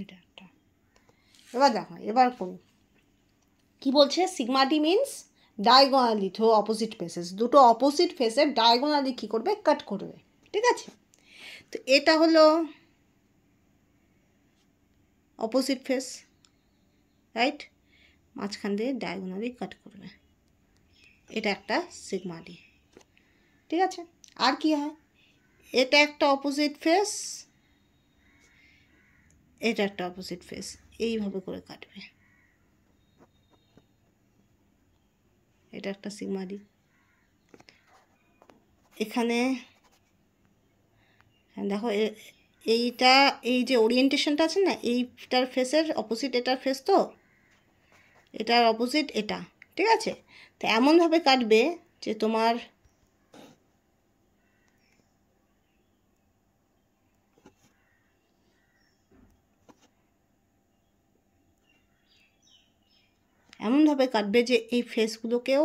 এটা একটা। এবার দেখো, এবার করি। কি বলছে? Sigma D means diagonally through opposite faces দুটো অপোজিট ফেসের ডায়াগোনালি কী করবে? কাট করবে। ঠিক আছে? তো এটা হলো অপোজিট ফেস রাইট মাঝখান দিয়ে ডায়াগোনালি কাট করবে। এটা একটা সিগমা ডি ঠিক আছে? আর কি হয়? এটা একটা অপোজিট ফেস এটা একটা অপোজিট ফেস এইভাবে করে কাটবে। এটা একটা সিগমারি এখানে, দেখো এইটা, এই যে ওরিয়েন্টেশনটা আছে না, এইটার ফেসের অপোজিট এটার ফেস তো? এটার অপোজিট এটা, ঠিক আছে? তো এমনভাবে কাটবে যে তোমার এমনভাবে কাটবে যে এই ফেসগুলোকেও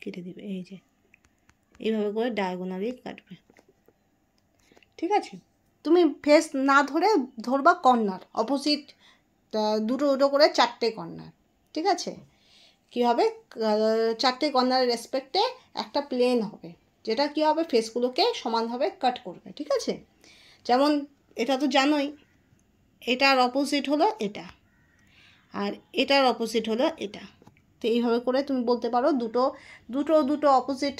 কেটে দিবে, এই যে। এইভাবে করে ডায়াগোনালি কাটবে। ঠিক আছে? তুমি ফেস না ধরে ধরবা কর্নার অপোজিট দুটো দুটো করে চারটে কর্নার ঠিক আছে? কী হবে? চারটে কর্নারের রেসপেক্টে একটা প্লেন হবে, যেটা কী হবে? ফেসগুলোকে সমানভাবে কাট করবে, ঠিক আছে? যেমন এটা তো জানোই, এটার অপোজিট হলো এটা। আর এটার অপোজিট হলো এটা। তো এইভাবে করে তুমি বলতে পারো দুটো দুটো দুটো অপোজিট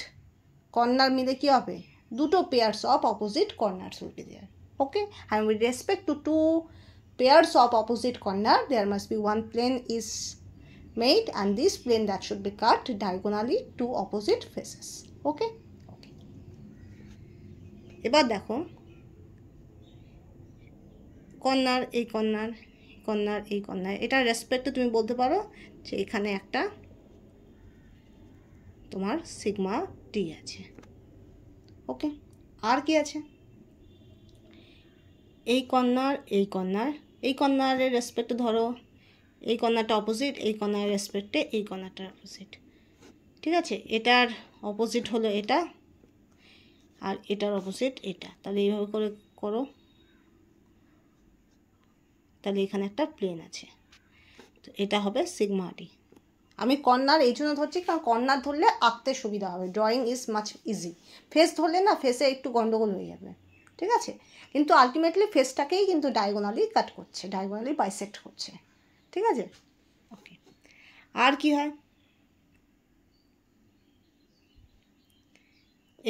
কর্নার মিলে কি হবে? দুটো pairs of opposite corner will be okay I will respect to two pairs of opposite corner there must be one plane is made and this plane that should be cut diagonally to opposite faces okay এবার দেখো কর্নার এই কর্নার কর্নার এই কর্নার এটার রেসপেক্টে তুমি বলতে পারো যে এখানে একটা তোমার সিগমা টি আছে। ওকে আর কি আছে? এই কর্নার এই কর্নার এই কর্নারের রেসপেক্টে ধরো। এই কর্নারটা অপোজিট এই কর্নারের রেসপেক্টে এই কর্নারটার অপোজিট ঠিক আছে? এটার অপোজিট হলো এটা, আর এটার অপোজিট এটা। তাহলে এইভাবে করে করো। তাহলে এখানে একটা প্লেন আছে। তো এটা হবে সিগমা ডি আমি কর্নার এই জন্য ধরছি কারণ কর্নার ধরলে আঁকতে সুবিধা হবে। Drawing is much easy face ধরলে না ফেসে একটু গন্ডগোল হয়ে যাবে। ঠিক আছে? কিন্তু আলটিমেটলি ফেসটাকেই কিন্তু ডায়াগোনালি কাট করছে ডায়াগোনালি বাইসেক্ট করছে। ঠিক আছে? ওকে আর কি হয়?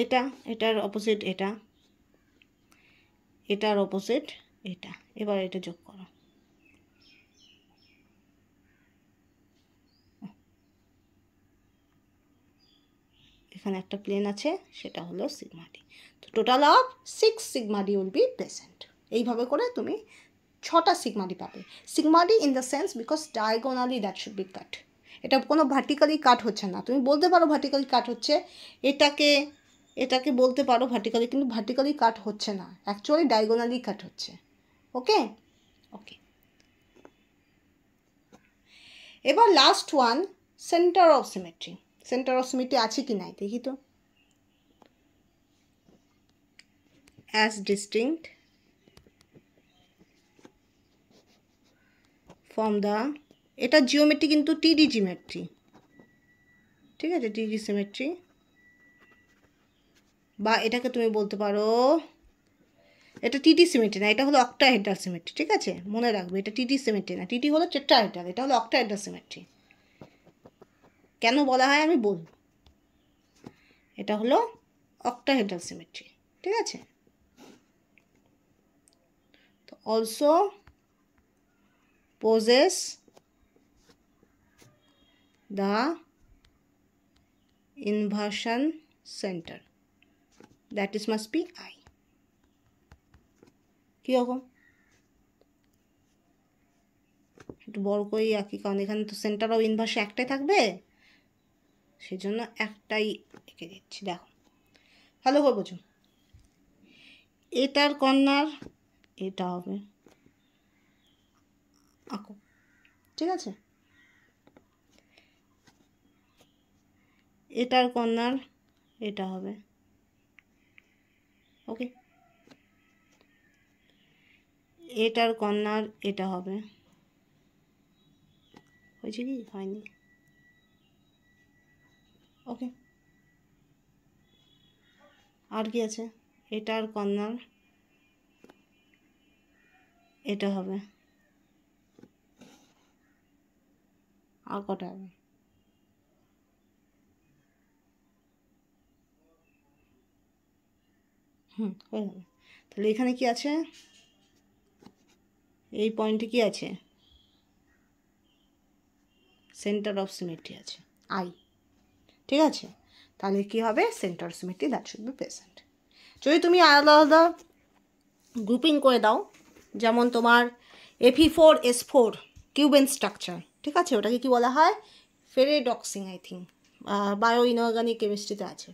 এটা এটার অপোজিট এটা। এটার অপোজিট এটা। এবার এটা যোগ করো। এখানে একটা প্লেন আছে, সেটা হলো সিগমা ডি তো total of six sigma D will be present এইভাবে করে তুমি ছটা সিগমা ডি পাবে। Sigma D in the sense because diagonally that should be cut এটা কোনো ভার্টিক্যালি কাট হচ্ছে না। তুমি বলতে পারো ভার্টিক্যালি কাট হচ্ছে, এটাকে এটাকে বলতে পারো ভার্টিক্যালি কিন্তু ভার্টিক্যালি কাট হচ্ছে না। অ্যাকচুয়ালি ডায়াগোনালি কাট হচ্ছে। ওকে ওকে এবার last one centre of symmetry centre of symmetry আছে কি নাই দেখি তো। অ্যাজ ডিস্টিংক্ট ফ্রম দ্য এটা জিওমেট্রি কিন্তু টিডি জিওমেট্রি ঠিক আছে টিডি সিমেট্রি বা এটাকে তুমি বলতে পারো, এটা টিটি সিমেট্রি না, এটা হলো অক্টাহেড্রাল সিমেট্রি ঠিক আছে? মনে রাখবে, এটা টিটি সিমেট্রি না টিটি হলো চেট্টা টেট্রাহেড্রাল এটা হলো অক্টাহেড্রাল সিমেট্রি কেন বলা হয় আমি বলব। এটা হলো অক্টাহেড্রাল সিমেট্রি ঠিক আছে? তো also poses the inversion center, that is must be i. কীরকম একটু বড় করে আঁকি, কারণ এখানে তো সেন্টার অফ ইনভার্সে একটাই থাকবে। সেই জন্য একটাই এঁকে দিচ্ছি, দেখো। ভালো করে বোঝো এটার কর্নার এটা হবে। আঁকো, ঠিক আছে? এটার কর্নার এটা হবে। ওকে? এটার কর্নার এটা হবে। হয়েছে কি? হয়নি। ওকে আর কি আছে? এটার কর্নার এটা হবে। আর কটা হবে? হুম তাহলে এখানে কি আছে? এই পয়েন্টে কি আছে? সেন্টার অফ সিমেট্রি আছে। আই ঠিক আছে? তাহলে কি হবে? Centre symmetry that should be present যদি তুমি আলাদা আলাদা গ্রুপিং করে দাও, যেমন তোমার Fe four S four cubane structure ঠিক আছে? ওটাকে কি বলা হয়? Ferredoxin I think bio inorganic কেমিস্ট্রিতে আছে।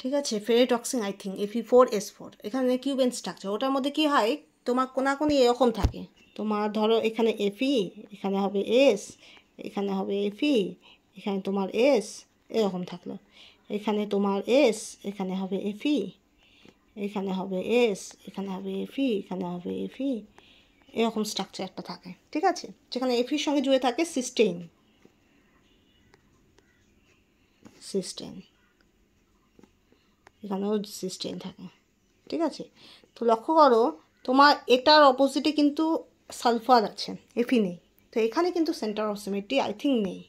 ঠিক আছে? Ferredoxin I think Fe four S four এখানে কিউবেন স্ট্রাকচার ওটার মধ্যে কি হয়? তোমার কোনাকুনি এরকম থাকে। তোমার ধরো এখানে এফি এখানে হবে এস এখানে হবে এফি এখানে তোমার এস এরকম থাকল। এখানে তোমার এস এখানে হবে এফি এখানে হবে এস এখানে হবে এফি এখানে হবে এফি এরকম স্ট্রাকচার একটা থাকে, ঠিক আছে? যেখানে এফির সঙ্গে জুড়ে থাকে সিস্টেইন সিস্টেইন এখানেও সিস্টেম থাকে, ঠিক আছে? তো লক্ষ্য করো, তোমার এটার অপোজিটে কিন্তু সালফার আছে এফি নেই। তো এখানে কিন্তু centre of symmetry I think নেই।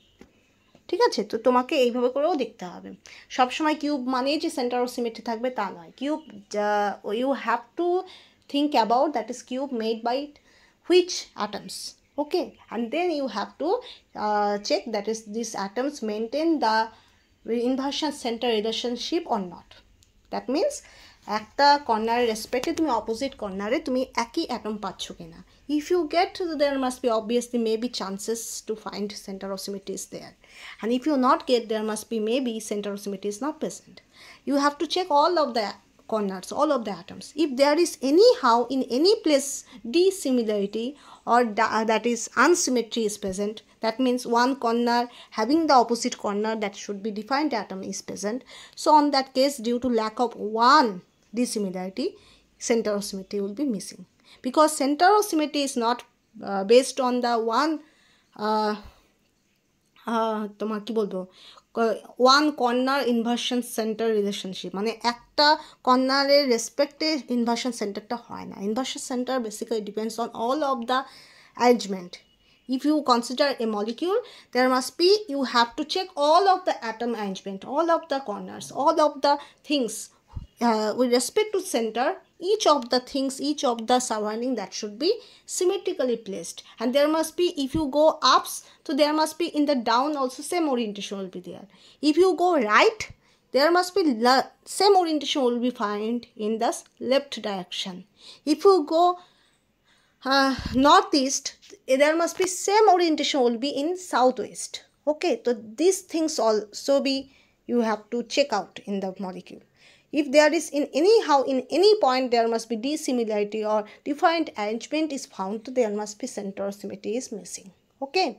ঠিক আছে? তো তোমাকে এইভাবে করেও দেখতে হবে। সবসময় কিউব মানেই যে সেন্টার অফ সিমেট্রি থাকবে তা নয়। Cube you have to think about that is cube made by which atoms okay? And then you have to uh, check that is these maintain the inversion center relationship or not that means একটা কর্নারের রেসপেক্টে তুমি অপোজিট কর্নারে তুমি একই অ্যাটম পাচ্ছ কিনা। If you get to the, there must be obviously maybe chances to find center of symmetry is there. And if you not get there must be maybe center of symmetry is not present. You have to check all of the corners, all of the atoms. If there is anyhow in any place dissimilarity or uh, that is unsymmetry is present, that means one corner having the opposite corner that should be defined atom is present. So on that case due to lack of one dissimilarity, center of symmetry will be missing. Because center of symmetry is not uh, based on the one uh, তোমার কি বলব one corner inversion centre relationship মানে একটা কর্নারের রেসপেক্টে ইনভার্সন সেন্টারটা হয় না inversion centre basically depends on all of the arrangement if you consider a molecule there must be you have to check all of the atom arrangement all of the corners all of the things uh, with respect to center each of the things each of the surrounding that should be symmetrically placed. And there must be if you go ups so there must be in the down also same orientation will be there. If you go right there must be same orientation will be found in the left direction. If you go uh, northeast there must be same orientation will be in southwest. Okay so these things also be you have to check out in the molecule if there is in anyhow, in any point, there must be dissimilarity or defined arrangement is found. There must be center of symmetry is missing. Okay?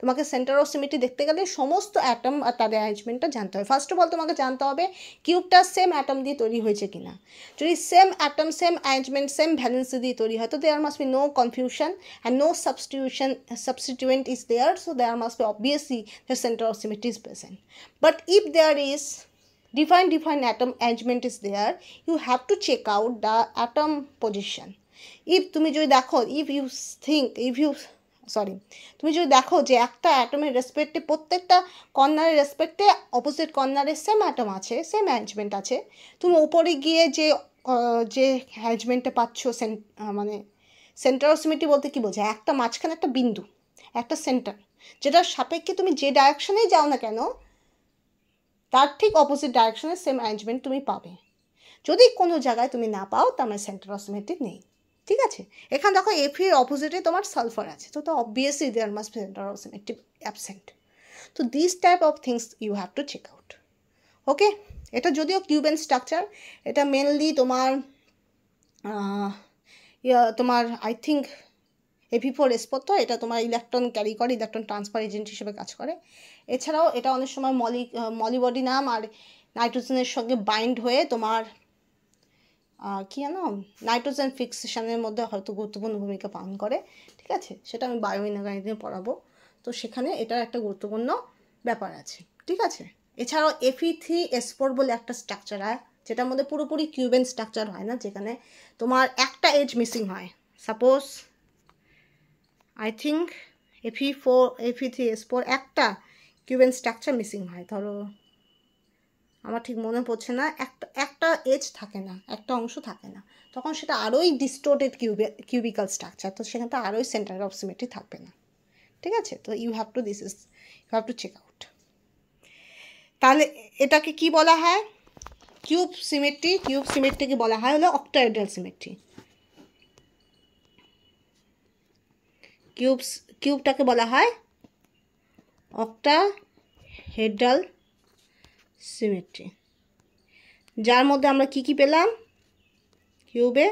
তোমাকে সেন্টার অফ সিমেট্রি দেখতে গেলে সমস্ত অ্যাটম আর তাদের অ্যারেঞ্জমেন্টটা জানতে হবে। ফার্স্ট অফ অল তোমাকে জানতে হবে কিউবটা সেম অ্যাটম দিয়ে তৈরি হয়েছে কিনা। যদি same atom same arrangement same valency দিয়ে তৈরি হয়, তো there must be no confusion and no substitution substituent is there so there must be obviously centre of symmetry is present but if there is defined defined atom arrangement is there. You have to check out the atom position. If তুমি যদি দেখো, if you think, if you sorry তুমি যদি দেখো যে একটা অ্যাটমের রেসপেক্টে প্রত্যেকটা কর্নারের রেসপেক্টে অপোজিট কর্নারে সেম অ্যাটম আছে সেম অ্যারেঞ্জমেন্ট আছে, তুমি উপরে গিয়ে যে যে অ্যারেঞ্জমেন্টটা পাচ্ছ মানে সেন্টারোসিমিটি বলতে কি বোঝায়? একটা মাঝখানে একটা বিন্দু, একটা সেন্টার যেটার সাপেক্ষে তুমি যে ডাইরেকশনেই যাও না কেন তার ঠিক অপোজিট ডাইরেকশনে সেম অ্যারেঞ্জমেন্ট তুমি পাবে। যদি কোনো জায়গায় তুমি না পাও, তার মানে সেন্টারোসিমিটি নেই। ঠিক আছে? এখানে দেখো এফ এফির অপোজিটে তোমার সালফার আছে। তো তো obviously there must be centrosymmetry absent তো this type of things you have to check out okay এটা যদিও কিউবেন স্ট্রাকচার এটা মেনলি তোমার তোমার আই থিঙ্ক এপি ফোর এসপোর তো এটা তোমার ইলেকট্রন ক্যারি করে ইলেকট্রন ট্রান্সফার এজেন্ট হিসেবে কাজ করে। এছাড়াও এটা অনেক সময় মলি মলিবডি নাম আর নাইট্রোজেনের সঙ্গে বাইন্ড হয়ে তোমার কী জানো? নাইট্রোজেন ফিক্সেশনের মধ্যে হয়তো গুরুত্বপূর্ণ ভূমিকা পালন করে, ঠিক আছে? সেটা আমি বায়ো ইনঅর্গানিজমে পড়াবো। তো সেখানে এটার একটা গুরুত্বপূর্ণ ব্যাপার আছে, ঠিক আছে? এছাড়াও এফি থ্রি এসপোর বলে একটা স্ট্রাকচার হয় যেটার মধ্যে পুরোপুরি কিউবেন স্ট্রাকচার হয় না, যেখানে তোমার একটা এজ মিসিং হয়। Suppose I think Fe four Fe three S four একটা কিউবেন স্ট্রাকচার মিসিং হয়। ধরো, আমার ঠিক মনে পড়ছে না, একটা একটা এজ থাকে না, একটা অংশ থাকে না। তখন সেটা আরোই ডিস্টোর্টেড কিউবে কিউবিক্যাল স্ট্রাকচার তো সেখানে তো আরোই সেন্টার অফ সিমেট্রি থাকবে না। ঠিক আছে? তো you have to this is you have to check out তাহলে এটাকে কি বলা হয়? কিউব সিমেট্রি কিউব সিমেট্রিকে বলা হয় হলো অক্টাইডাল সিমেট্রি কিউবস কিউবটাকে বলা হয় অক্টা হেডাল সিমেট্রি যার মধ্যে আমরা কি কি পেলাম? কিউবে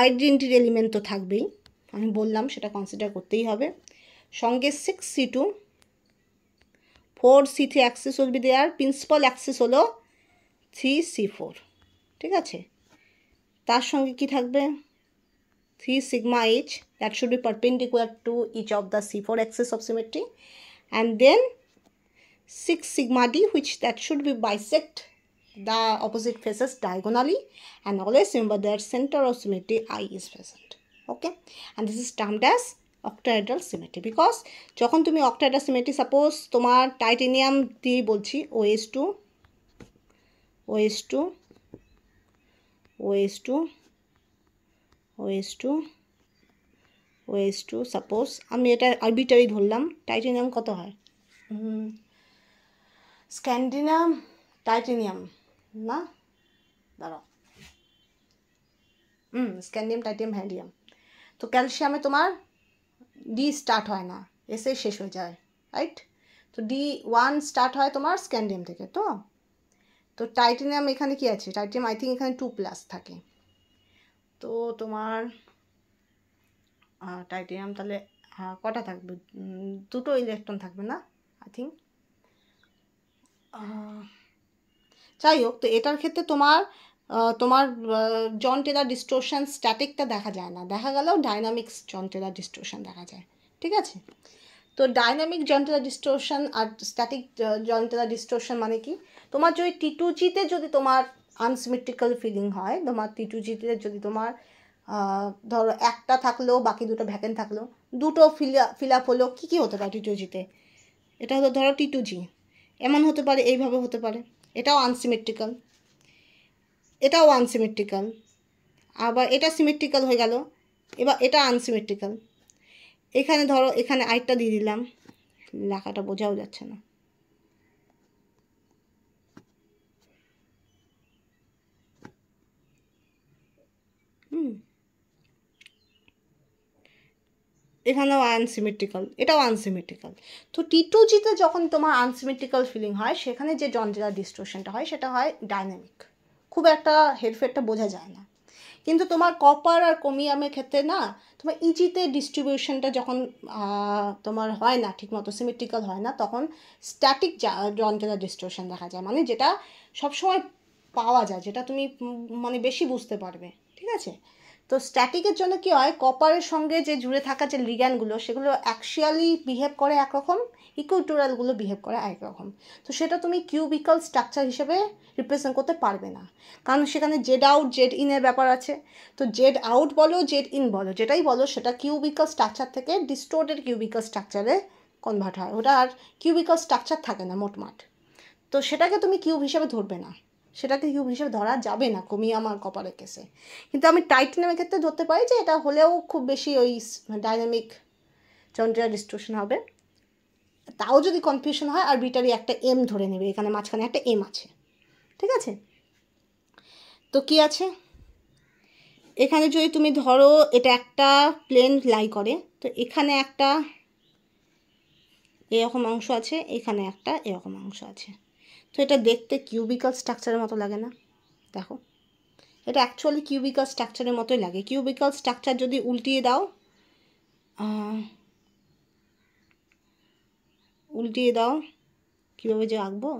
আইডেন্টির এলিমেন্ট তো থাকবেই। আমি বললাম সেটা কনসিডার করতেই হবে। সঙ্গে six C two four C three axes will be there principal axes হলো থ্রি সি ফোর ঠিক আছে? তার সঙ্গে কি থাকবে? Three sigma H that should be perpendicular to each of the C four axis of symmetry and then 6 sigma d which that should be bisect the opposite faces diagonally and always remember that center of symmetry i is present okay and this is termed as octahedral symmetry because যখন তুমি octahedral symmetry suppose তোমার টাইটেনিয়াম দিয়ে বলছি OS two OS OS two OS two suppose আমি এটা আরবিটারি ধরলাম। টাইটেনিয়াম কত হয়? স্ক্যান্ডিনাম টাইটেনিয়াম না? দাঁড়াও। হুম স্ক্যান্ডিয়াম টাইটেনিয়াম হ্যান্ডিয়াম তো ক্যালসিয়ামে তোমার ডি স্টার্ট হয় না। এসে শেষ হয়ে যায় রাইট তো ডি ওয়ান স্টার্ট হয় তোমার স্ক্যান্ডিয়াম থেকে, তো? তো টাইটেনিয়াম এখানে কি আছে? টাইটেনিয়াম আই থিঙ্ক এখানে টু প্লাস থাকে। তো তোমার টাইটেনিয়াম তাহলে কটা থাকবে? দুটো ইলেকট্রন থাকবে না? আই থিঙ্ক যাই হোক তো এটার ক্ষেত্রে তোমার তোমার জন টেলার স্ট্যাটিকটা দেখা যায় না। দেখা গেলেও ডাইনামিক্স জন টেলার দেখা যায়। ঠিক আছে? তো ডাইনামিক জন টেলার ডিস্টোশন আর স্ট্যাটিক জন টেলার ডিস্টোশন মানে কি? তোমার যদি টি টু জিতে যদি তোমার আনসিমেট্রিক্যাল ফিলিং হয়। তোমার টি টু জিতে যদি তোমার ধরো একটা থাকলেও বাকি দুটো ভ্যাকেন্ট থাকল দুটো ফিল ফিল আপ হলো কী কী হতে পারে টি টু জিতে এটা হলো ধরো টি টু জি এমন হতে পারে, এইভাবে হতে পারে। এটাও আনসিমেট্রিক্যাল এটাও আনসিমেট্রিক্যাল আবার এটা সিমেট্রিক্যাল হয়ে গেল, এবার এটা আনসিমেট্রিক্যাল এখানে ধরো, এখানে আইটটা দিয়ে দিলাম। লেখাটা বোঝাও যাচ্ছে না হুম এখানেও আনসিমেট্রিক্যাল এটাও আনসিমেট্রিক্যাল তো টি টু জিতে যখন তোমার আনসিমেট্রিক্যাল ফিলিং হয়, সেখানে যে জন্ডিলার ডিস্টোশনটা হয়, সেটা হয় ডাইনামিক খুব একটা হেরফেরটা বোঝা যায় না। কিন্তু তোমার কপার আর কোমিয়ামের ক্ষেত্রে না, তোমার ইজিতে ডিস্ট্রিবিউশনটা যখন তোমার হয় না, ঠিকমতো সিমেট্রিক্যাল হয় না, তখন স্ট্যাটিক জন্ডিলার ডিস্টোশন দেখা যায়। মানে যেটা সবসময় পাওয়া যায়, যেটা তুমি মানে বেশি বুঝতে পারবে, ঠিক আছে? তো স্ট্যাটিকের জন্য কি হয়? কপারের সঙ্গে যে জুড়ে থাকা যে লিগ্যানগুলো সেগুলো অ্যাকচুয়ালি বিহেভ করে একরকম ইকুইটোরালগুলো বিহেভ করে একরকম তো সেটা তুমি কিউবিক্যাল স্ট্রাকচার হিসেবে রিপ্রেজেন্ট করতে পারবে না। কারণ সেখানে জেড আউট জেড ইনের ব্যাপার আছে। তো জেড আউট বলো জেড ইন বলো, যেটাই বলো, সেটা কিউবিক্যাল স্ট্রাকচার থেকে ডিস্টোর্টেড কিউবিক্যাল স্ট্রাকচারে কনভার্ট হয়। ওটা আর কিউবিক্যাল স্ট্রাকচার থাকে না, মোটমাট। তো সেটাকে তুমি কিউব হিসেবে ধরবে না। সেটাকে কিউব হিসেবে ধরা যাবে না কমিয়ে আমার কপারের কেসে। কিন্তু আমি টাইটেনিয়ামের ক্ষেত্রে ধরতে পারি যে এটা হলেও খুব বেশি ওই ডাইনামিক চন্দ্রিয়া ডিস্ট্রিবিউশন হবে। তাও যদি কনফিউশন হয়, আর বিটারি একটা এম ধরে নেবে, এখানে মাঝখানে একটা এম আছে। ঠিক আছে? তো কি আছে? এখানে যদি তুমি ধরো এটা একটা প্লেন লাই করে, তো এখানে একটা এরকম অংশ আছে, এখানে একটা এরকম অংশ আছে। তো এটা দেখতে কিউবিক্যাল স্ট্রাকচারের মতো লাগে না? দেখো। এটা অ্যাকচুয়ালি কিউবিক্যাল স্ট্রাকচারের মতোই লাগে। কিউবিক্যাল স্ট্রাকচার যদি উল্টিয়ে দাও উল্টিয়ে দাও, কীভাবে যে আঁকবো?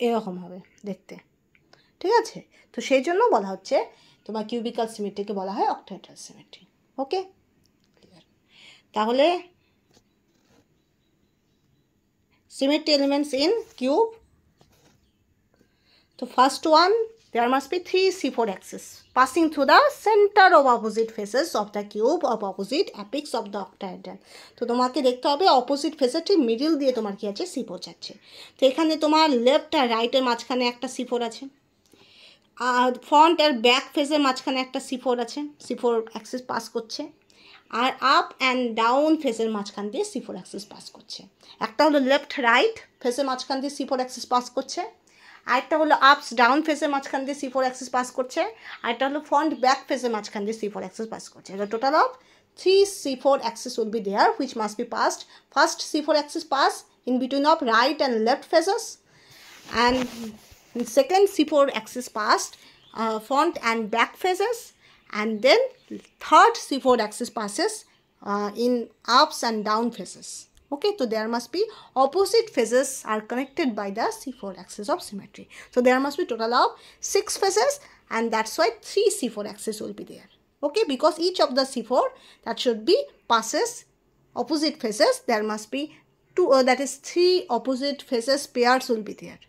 এরকম হবে দেখতে। ঠিক আছে? তো সেই জন্য বলা হচ্ছে তোমার কিউবিক্যাল সিমেট্রিকে বলা হয় অক্টোহেড্রাল সিমেট্রি ওকে তাহলে সিমেন্ট এলিমেন্টস ইন কিউব তো first one there must be three C four axes passing through the centre of opposite faces of the cube of opposite apex of the octahedral তো তোমাকে দেখতে হবে অপোজিট ফেসেসটি মিডিল দিয়ে তোমার কি আছে? সি ফোর যাচ্ছে। তো এখানে তোমার লেফট আর রাইটের মাঝখানে একটা সি ফোর আছে। আর ফ্রন্ট আর ব্যাক ফেসের মাঝখানে একটা সি ফোর আছে। সি ফোর অ্যাক্সেস পাস করছে। আর আপ অ্যান্ড ডাউন ফেসের মাঝখান দিয়ে সি ফোর অ্যাক্সিস পাস করছে। একটা হলো লেফট রাইট ফেসের মাঝখান দিয়ে সি ফোর অ্যাক্সিস পাস করছে। আরেকটা হলো আপস ডাউন ফেসের মাঝখান দিয়ে সি ফোর অ্যাক্সিস পাস করছে। আরেকটা হলো ফ্রন্ট ব্যাক ফেসের মাঝখান দিয়ে সি ফোর অ্যাক্সিস পাস করছে। এটা total of three C four axis will be there which must be passed first C four axis pass in between of right and left faces and second C4 axis uh, front and back faces. and then third C4 axis passes uh, in ups and down faces. Okay, so there must be opposite phases are connected by the C4 axis of symmetry. So there must be total of six phases and that's why three C4 axis will be there. Okay, because each of the C4 that should be passes opposite faces, there must be two, uh, that is three opposite faces pairs will be there.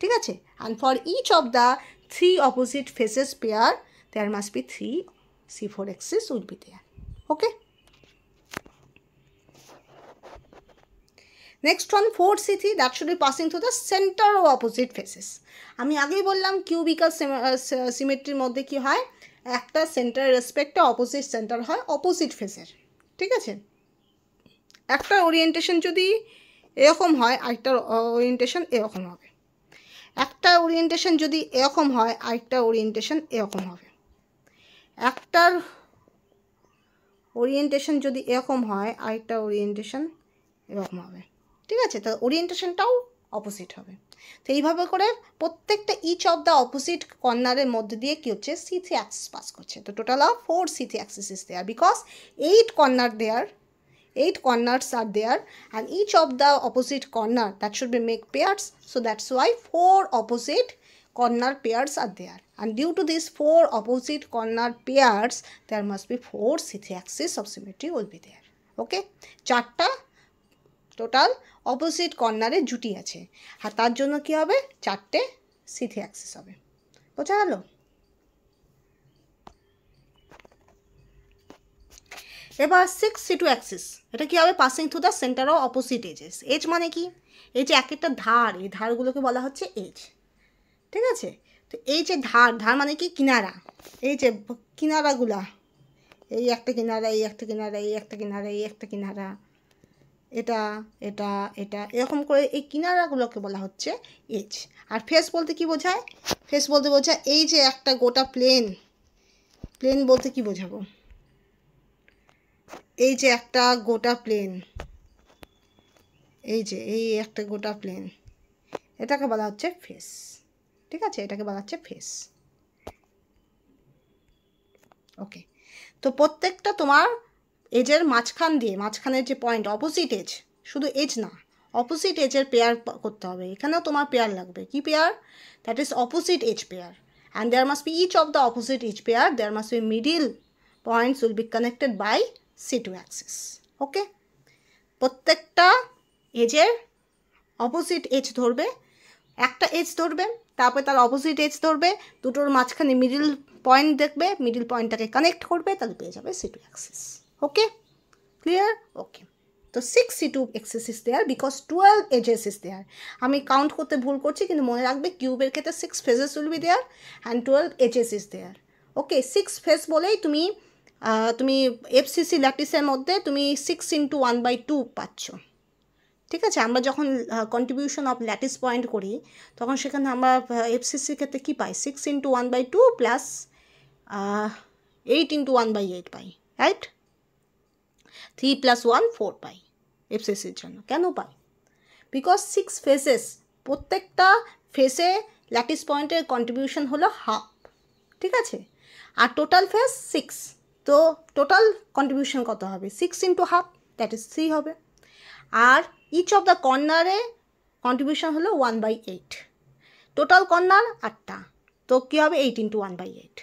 ঠিক আছে and for each of the three opposite faces pair there must be three c4 axis will be there. Okay? Next one 4c3 that should be passing through the center of opposite faces. আমি আগেই বললাম কিউবিক্যাল সিমেট্রির মধ্যে কি হয়? একটা সেন্টার রেসপেক্টে অপোজিট সেন্টার হয় অপোজিট ফেসের ঠিক আছে? একটা ওরিয়েন্টেশন যদি এরকম হয় আরেকটার ওরিয়েন্টেশন এরকম হবে। একটা ওরিয়েন্টেশন যদি এরকম হয়, আরেকটা ওরিয়েন্টেশন এরকম হবে। একটার ওরিয়েন্টেশন যদি এরকম হয় আরেকটা ওরিয়েন্টেশন এরকম হবে। ঠিক আছে? তো ওরিয়েন্টেশনটাও অপোজিট হবে। তো এইভাবে করে প্রত্যেকটা ইচ অফ দ্য অপোজিট কর্নারের মধ্যে দিয়ে কী হচ্ছে? সি থ্রি অ্যাক্সিস পাস করছে। তো total of four C three axis is there because eight corner there eight corners are there and each of the opposite corner, that should be make pairs. So that's why four opposite corner pairs are there. And due to these four opposite corner pairs, there must be four c3 axis of symmetry will be there. Okay? চারটা টোটাল অপোজিট কর্নারে জুটি আছে। আর তার জন্য কি হবে? চারটে সিথি অ্যাক্সিস হবে। বোঝা গেল? এবার সিক্স সি টু অ্যাক্সিস এটা কী হবে? Passing through the centre of opposite edges edge মানে কি? এই যে এক একটা ধার, এই ধারগুলোকে বলা হচ্ছে এজ ঠিক আছে? তো এই যে ধার ধার মানে কি? কিনারা। এই যে কিনারাগুলা। এই একটা কিনারা, এই একটা কিনারা, এই একটা কিনারা, এই একটা কিনারা। এটা এটা এটা। এরকম করে এই কিনারাগুলোকে বলা হচ্ছে এজ। আর ফেস বলতে কি বোঝায়? ফেস বলতে বোঝায় এই যে একটা গোটা প্লেন। প্লেন বলতে কি বোঝাবো? এই যে একটা গোটা প্লেন। এই যে, এই একটা গোটা প্লেন। এটাকে বলা হচ্ছে ফেস। ঠিক আছে? এটাকে বলা হচ্ছে ফেস ওকে তো প্রত্যেকটা তোমার এজের মাঝখান দিয়ে, মাঝখানের যে পয়েন্ট অপোজিট এজ শুধু এজ না অপোজিট এজের পেয়ার করতে হবে। এখানেও তোমার পেয়ার লাগবে। কি pair that is opposite edge pair and there must be each of the opposite edge pair there must be middle points will be connected by C two axis okay প্রত্যেকটা এজের অপোজিট এজ ধরবে। একটা এজ ধরবে তারপরে তার অপোজিট এজ ধরবে, দুটোর মাঝখানে মিডিল পয়েন্ট দেখবে মিডিল পয়েন্টটাকে কানেক্ট করবে, তাহলে পেয়ে যাবে C two axis okay clear okay তো six C two axis is there because twelve edges is there আমি কাউন্ট করতে ভুল করছি, কিন্তু মনে রাখবে কিউবের ক্ষেত্রে six faces will be there and twelve edges is there okay six face বলেই তুমি তুমি এফসিসি ল্যাটিসের মধ্যে তুমি six into one by two পাচ্ছ। ঠিক আছে? আমরা যখন কন্ট্রিবিউশন অফ ল্যাটিস পয়েন্ট করি, তখন সেখানে আমরা এফসিসির ক্ষেত্রে কী পাই? Six into one by two plus eight into one by eight pi right three plus one four পাই এফসিসির জন্য। কেন পাই? বিকজ সিক্স ফেসেস প্রত্যেকটা ফেসে ল্যাটিস পয়েন্টের কন্ট্রিবিউশন হলো হাফ ঠিক আছে? আর টোটাল ফেস সিক্স তো টোটাল কন্ট্রিবিউশন কত হবে? Six into half that is three হবে। আর ইচ অফ দ্য কর্নারে কন্ট্রিবিউশন হলো one by eight total corner আটটা। তো কী হবে? Eight into one by eight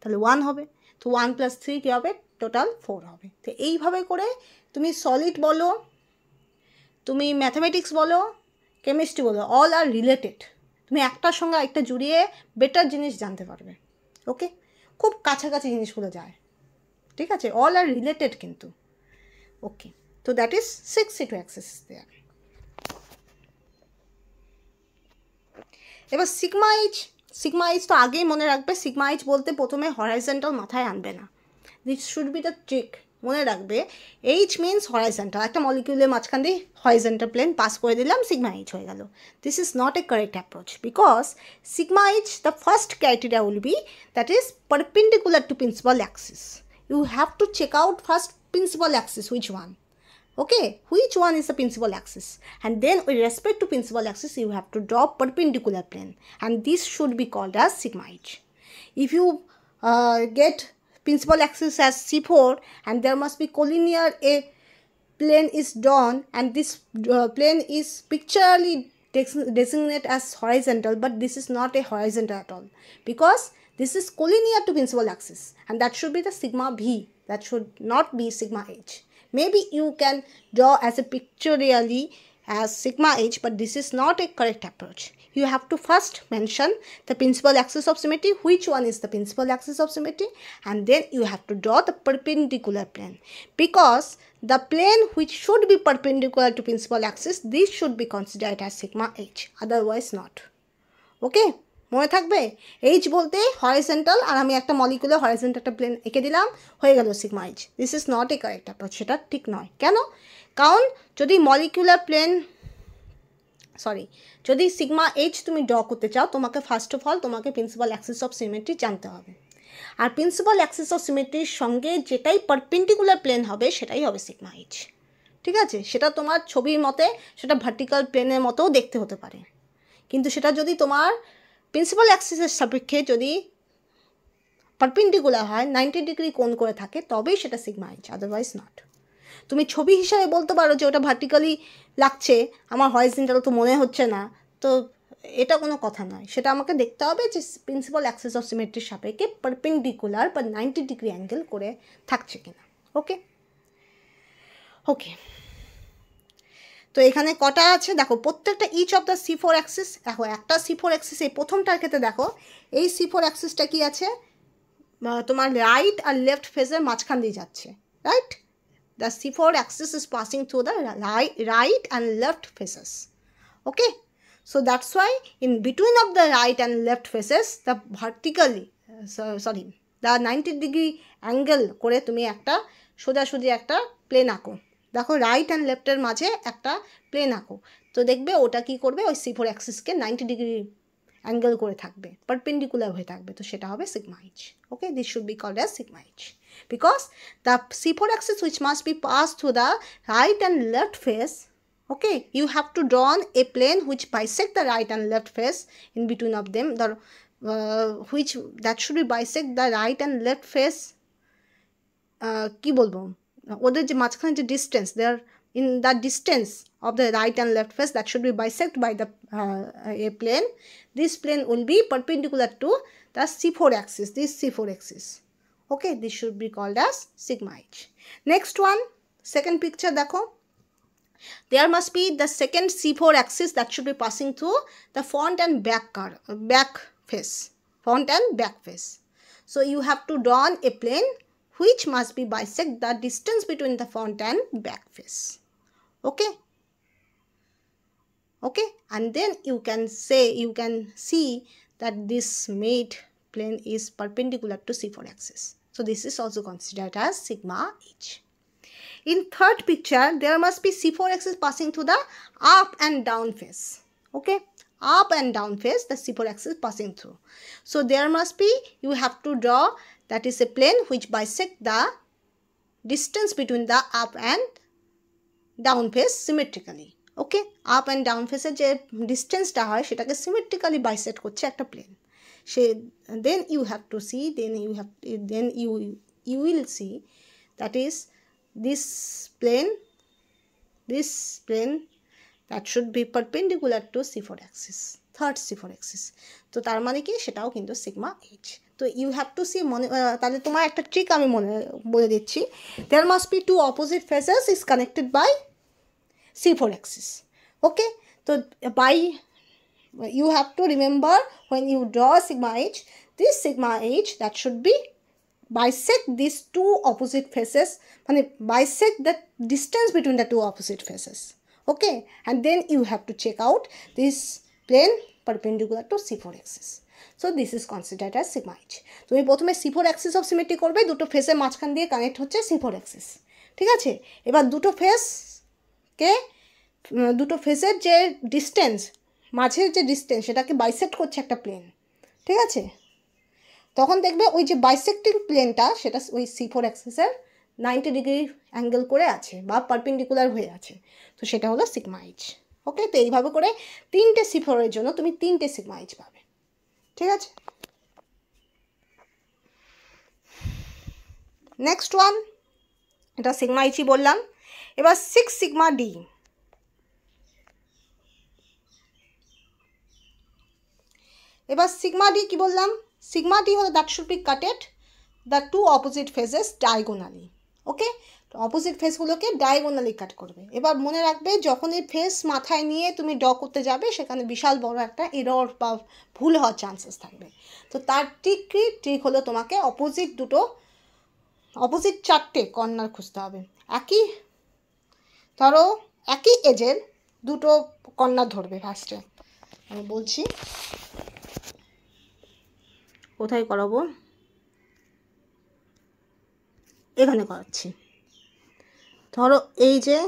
তাহলে ওয়ান হবে। তো ওয়ান প্লাস থ্রি কী হবে? টোটাল ফোর হবে। তো এইভাবে করে তুমি সলিড বলো, তুমি ম্যাথামেটিক্স বলো কেমিস্ট্রি বলো অল আর রিলেটেড তুমি একটার সঙ্গে একটা জুড়িয়ে বেটার জিনিস জানতে পারবে। ওকে খুব কাছাকাছি জিনিসগুলো যায়। ঠিক আছে? অল আর রিলেটেড কিন্তু। ওকে তো that is six to access there এবার সিগমা এইচ সিগমা এইচ তো আগেই মনে রাখবে সিগমা এইচ বলতে প্রথমে হরাইজেন্টাল মাথায় আনবে না। This should be the trick মনে রাখবে। এইচ মিনস হরাইজেন্টাল একটা মলিকিউলের মাঝখান দিয়ে হরাইজেন্টাল প্লেন পাস করে দিলাম সিগমা এইচ হয়ে গেল। This is not a correct approach because sigma H the first criteria will be that is perpendicular to principal axis you have to check out first principal axis, which one? Okay which one is the principal axis? And then with respect to principal axis you have to draw perpendicular plane. And this should be called as sigma h. If you uh, get principal axis as c4 and there must be collinear a plane is drawn and this uh, plane is picturally designated as horizontal but this is not a horizontal at all. Because this is collinear to principal axis and that should be the sigma v that should not be sigma h maybe you can draw as a pictorially as sigma h but this is not a correct approach. You have to first mention the principal axis of symmetry which one is the principal axis of symmetry and then you have to draw the perpendicular plane. Because the plane which should be perpendicular to principal axis this should be considered as sigma h otherwise not. Okay মনে থাকবে? এইচ বলতে হরাইজেন্টাল আর আমি একটা মলিকুলে হরাইজেন্টাল একটা প্লেন এঁকে দিলাম, হয়ে গেল sigma H this is not a correct approach সেটা ঠিক নয়। কেন? কারণ যদি মলিকুলার প্লেন সরি যদি সিগমা এইচ তুমি ড্র করতে চাও, তোমাকে ফার্স্ট অফ অল তোমাকে প্রিন্সিপাল অ্যাক্সিস অফ সিমেট্রি জানতে হবে। আর প্রিন্সিপাল অ্যাক্সিস অফ সিমেট্রির সঙ্গে যেটাই পারপেন্ডিকুলার প্লেন হবে, সেটাই হবে সিগমা এইচ ঠিক আছে? সেটা তোমার ছবির মতে, সেটা ভার্টিক্যাল প্লেনের মতোও দেখতে হতে পারে। কিন্তু সেটা যদি তোমার প্রিন্সিপাল অ্যাক্সিসের সাপেক্ষে যদি পারপেন্ডিকুলার হয় নাইনটি ডিগ্রি কোণ করে থাকে, তবেই সেটা সিগমা এইচ আদারওয়াইজ নট তুমি ছবি হিসাবে বলতে পারো যে ওটা ভার্টিক্যালি লাগছে, আমার হরিজেন্টাল তো মনে হচ্ছে না, তো এটা কোনো কথা নয়। সেটা আমাকে দেখতে হবে যে প্রিন্সিপাল অ্যাক্সেস অফ সিমেট্রির সাপেক্ষে পারপেন্ডিকুলার বা নাইনটি ডিগ্রি অ্যাঙ্গেল করে থাকছে কিনা ওকে ওকে তো এখানে কটা আছে? দেখো, প্রত্যেকটা each of the C four axis দেখো, একটা সি ফোর অ্যাক্সিস এই প্রথমটার ক্ষেত্রে দেখো, এই সি ফোর অ্যাক্সিসটা কী আছে? তোমার রাইট আর লেফট ফেজের মাঝখান দিয়ে যাচ্ছে right the C four axis is passing through the right and left faces okay so that's why in between of the right and left faces the vertically sorry, the 90 degree angle করে তুমি একটা সোজাসুজি একটা প্লেন আঁকো। দেখো রাইট অ্যান্ড লেফটের মাঝে একটা প্লেন আঁকো। তো দেখবে ওটা কি করবে? ওই সি ফোর অ্যাক্সিসকে নাইনটি ডিগ্রি অ্যাঙ্গেল করে থাকবে পারপেন্ডিকুলার হয়ে থাকবে। তো সেটা হবে sigma H okay this should be called as sigma H because the C four axis which must be pass through the right and left face okay you have to draw a plane plane which the right and left face in in of them them. The that should be should the right and right face কী বলব? ওদের যে মাঝখানে যে distance there in the distance of the right and left face that should be bisect by the uh, a plane this plane will be perpendicular to the c4 axis this c4 axis okay this should be called as sigma h next one second picture দেখো there must be the second c4 axis that should be passing through the front and back car back face front and back face so you have to draw a plane which must be bisect the distance between the front and back face. Okay? Okay? And then you can say you can see that this made plane is perpendicular to c4 axis. So this is also considered as sigma h. In third picture there must be c4 axis passing through the up and down face. Okay? Up and down face the c4 axis passing through. So there must be you have to draw that is a plane which bisect the distance between the up and down face symmetrically. Okay up and down ফেসের যে ডিস্টেন্সটা হয়, সেটাকে সিমেট্রিক্যালি বাইসেট করছে একটা plane say then you have to see then you have then you you will see that is this plane this plane that should be perpendicular to C four axis third C four axis তো তার মানে কি? সেটাও কিন্তু সিগমা এইচ তো ইউ হ্যাভ টু সি মনে তাহলে তোমার একটা ট্রিক আমি মনে, বলে দিচ্ছি। There must be two opposite faces is connected by C four axis okay তো by you have to remember when you draw sigma H this sigma H that should be bisect this two opposite faces মানে bisect that distance between the two opposite faces okay and then you have to check out this plane perpendicular to C four axis so this is considered as sigma তুমি প্রথমে C four axis of symmetry করবে, দুটো ফেসের মাঝখান দিয়ে কানেক্ট হচ্ছে সি ফোর অ্যাক্সিস ঠিক আছে? এবার দুটো ফেস কে দুটো ফেসের যে ডিস্টেন্স মাঝের যে ডিস্টেন্স সেটাকে বাইসেক্ট করছে একটা প্লেন ঠিক আছে? তখন দেখবে ওই যে বাইসেক্টিং প্লেনটা সেটা ওই সি ফোর অ্যাক্সেসের নাইনটি ডিগ্রি অ্যাঙ্গেল করে আছে, বা পারপেন্ডিকুলার হয়ে আছে। তো সেটা হলো সিগমা এইচ ওকে তো এইভাবে করে তিনটে সি ফোরের জন্য তুমি তিনটে সিগমা এইচ পাবে। ঠিক আছে? নেক্সট ওয়ান এটা সিগমা এইচই বললাম। এবার সিক্স সিগমা ডি এবার সিগমা ডি কী বললাম? সিগমা ডি হলো that should be cutted the two opposite faces diagonally okay opposite ফেসগুলোকে diagonally cut করবে। এবার মনে রাখবে, যখন এই ফেস মাথায় নিয়ে তুমি ড করতে যাবে, সেখানে বিশাল বড় একটা এরর বা ভুল হওয়ার চান্সেস থাকবে। তো তার ট্রিকই ট্রিক হলো তোমাকে অপোজিট দুটো অপোজিট চারটে কর্নার খুঁজতে হবে। একই, ধরো একই এজের দুটো কর্নার ধরবে ফার্স্টে আমি বলছি, কোথায় করাবো? এখানে করাচ্ছি। ধরো এই যে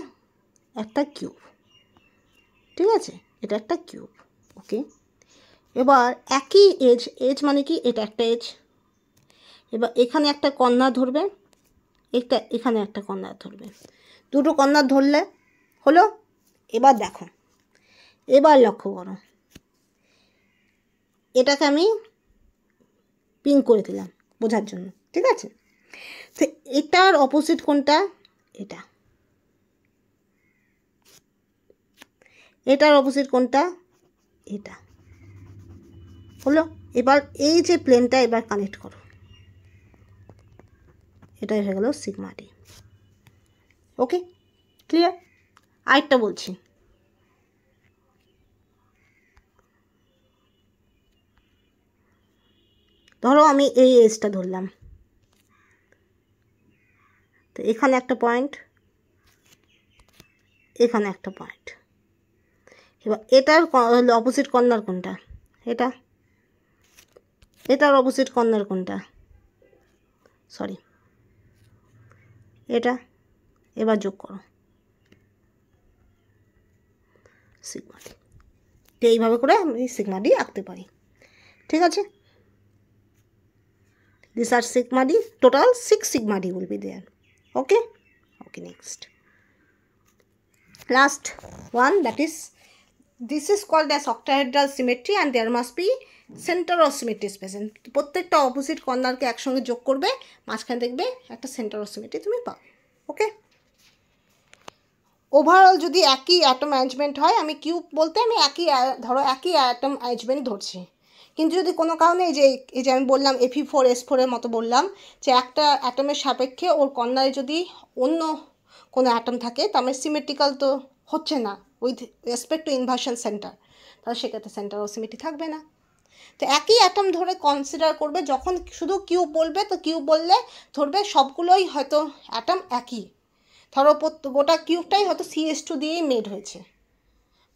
একটা কিউব, ঠিক আছে? এটা একটা কিউব, ওকে? এবার একই এজ এজ মানে কি? এটা একটা এজ। এবার এখানে একটা কর্নার ধরবে একটা এখানে একটা কর্নার ধরবে। দুটো কর্নার ধরলে হলো, এবার দেখো, এবার লক্ষ্য করো। এটাকে আমি পিন করে দিলাম বোঝার জন্য, ঠিক আছে? তো এটার অপোজিট কোনটা? এটা। এটার অপোজিট কোনটা? এটা। হলো? এবার এই যে প্লেনটা এবার কানেক্ট করো। এটাই হয়ে গেল সিগমা ডি ওকে ক্লিয়ার আরেকটা বলছি। ধরো আমি এই এজটা ধরলাম। তো এখানে একটা পয়েন্ট এখানে একটা পয়েন্ট এবার এটার অপোজিট কর্নার কোনটা? এটা? এটার অপোজিট কর্নার কোনটা? সরি এটা? এবার যোগ করো। সিগমা ডি এইভাবে করে আমি সিগমা ডি আঁকতে পারি। ঠিক আছে? দিস আর. Total 6 sigma d will be there. Okay. Okay, next. Last one that is this is called as octahedral symmetry and there must be centre of symmetry present প্রত্যেকটা অপোজিট কর্নারকে একসঙ্গে যোগ করবে, মাঝখানে দেখবে একটা সেন্টার অফ সিমেট্রি তুমি পাবে ওকে ওভারঅল যদি একই অ্যাটম অ্যারেঞ্জমেন্ট হয়, আমি কিউব বলতে আমি একই, ধরো একই অ্যাটম অ্যারেঞ্জমেন্ট ধরছি। কিন্তু যদি কোনো কারণে এই যে এই যে আমি বললাম এফি ফোর এস ফোরের মতো বললাম, যে একটা অ্যাটমের সাপেক্ষে ওর কর্নারে যদি অন্য কোনো অ্যাটম থাকে, তার মানে সিমেট্রিক্যাল তো হচ্ছে না। With respect to inversion centre, তাহলে সেক্ষেত্রে সেন্টার ও সিমেট্রি থাকবে না। তো একই অ্যাটম ধরে কনসিডার করবে, যখন শুধু কিউব বলবে, তো কিউব বললে ধরবে সবগুলোই হয়তো অ্যাটম একই। ধরো গোটা কিউবটাই হয়তো সিএস টু দিয়েই মেড হয়েছে।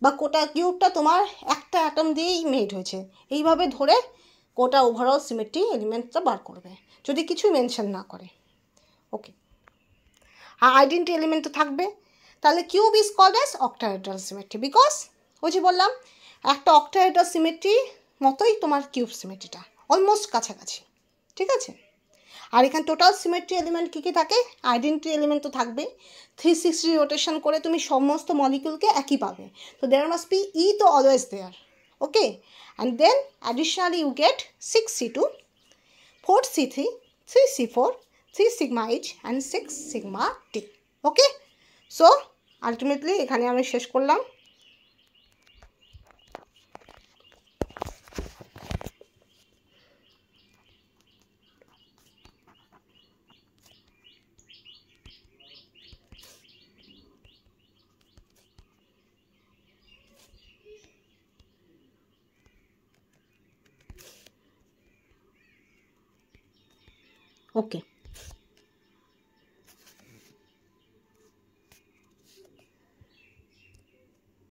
বা গোটা কিউবটা তোমার একটা অ্যাটম দিয়েই মেড হয়েছে। এইভাবে ধরে গোটা ওভারঅল সিমেট্রি এলিমেন্টটা বার করবে, যদি কিছুই মেনশন না করে। ওকে আর আইডেন্টি এলিমেন্ট তো থাকবে। তাহলে cube is called as octahedral symmetry because ওই যে বললাম, একটা অক্টাহেড্রাল সিমেট্রি মতোই তোমার কিউব সিমেট্রিটা অলমোস্ট কাছাকাছি, ঠিক আছে? আর এখানে টোটাল সিমেট্রি এলিমেন্ট কী কী থাকে? আইডেন্টি এলিমেন্ট তো থাকবে। থ্রি সিক্সটি রোটেশন করে তুমি সমস্ত মলিকিউলকে একই পাবে। তো দেয়ার মাস্ট বি ই তো always there okay and then additionally you get six C two four C three three C four three sigma H and six sigma T okay so ultimately এখানে আমি শেষ করলাম। ওকে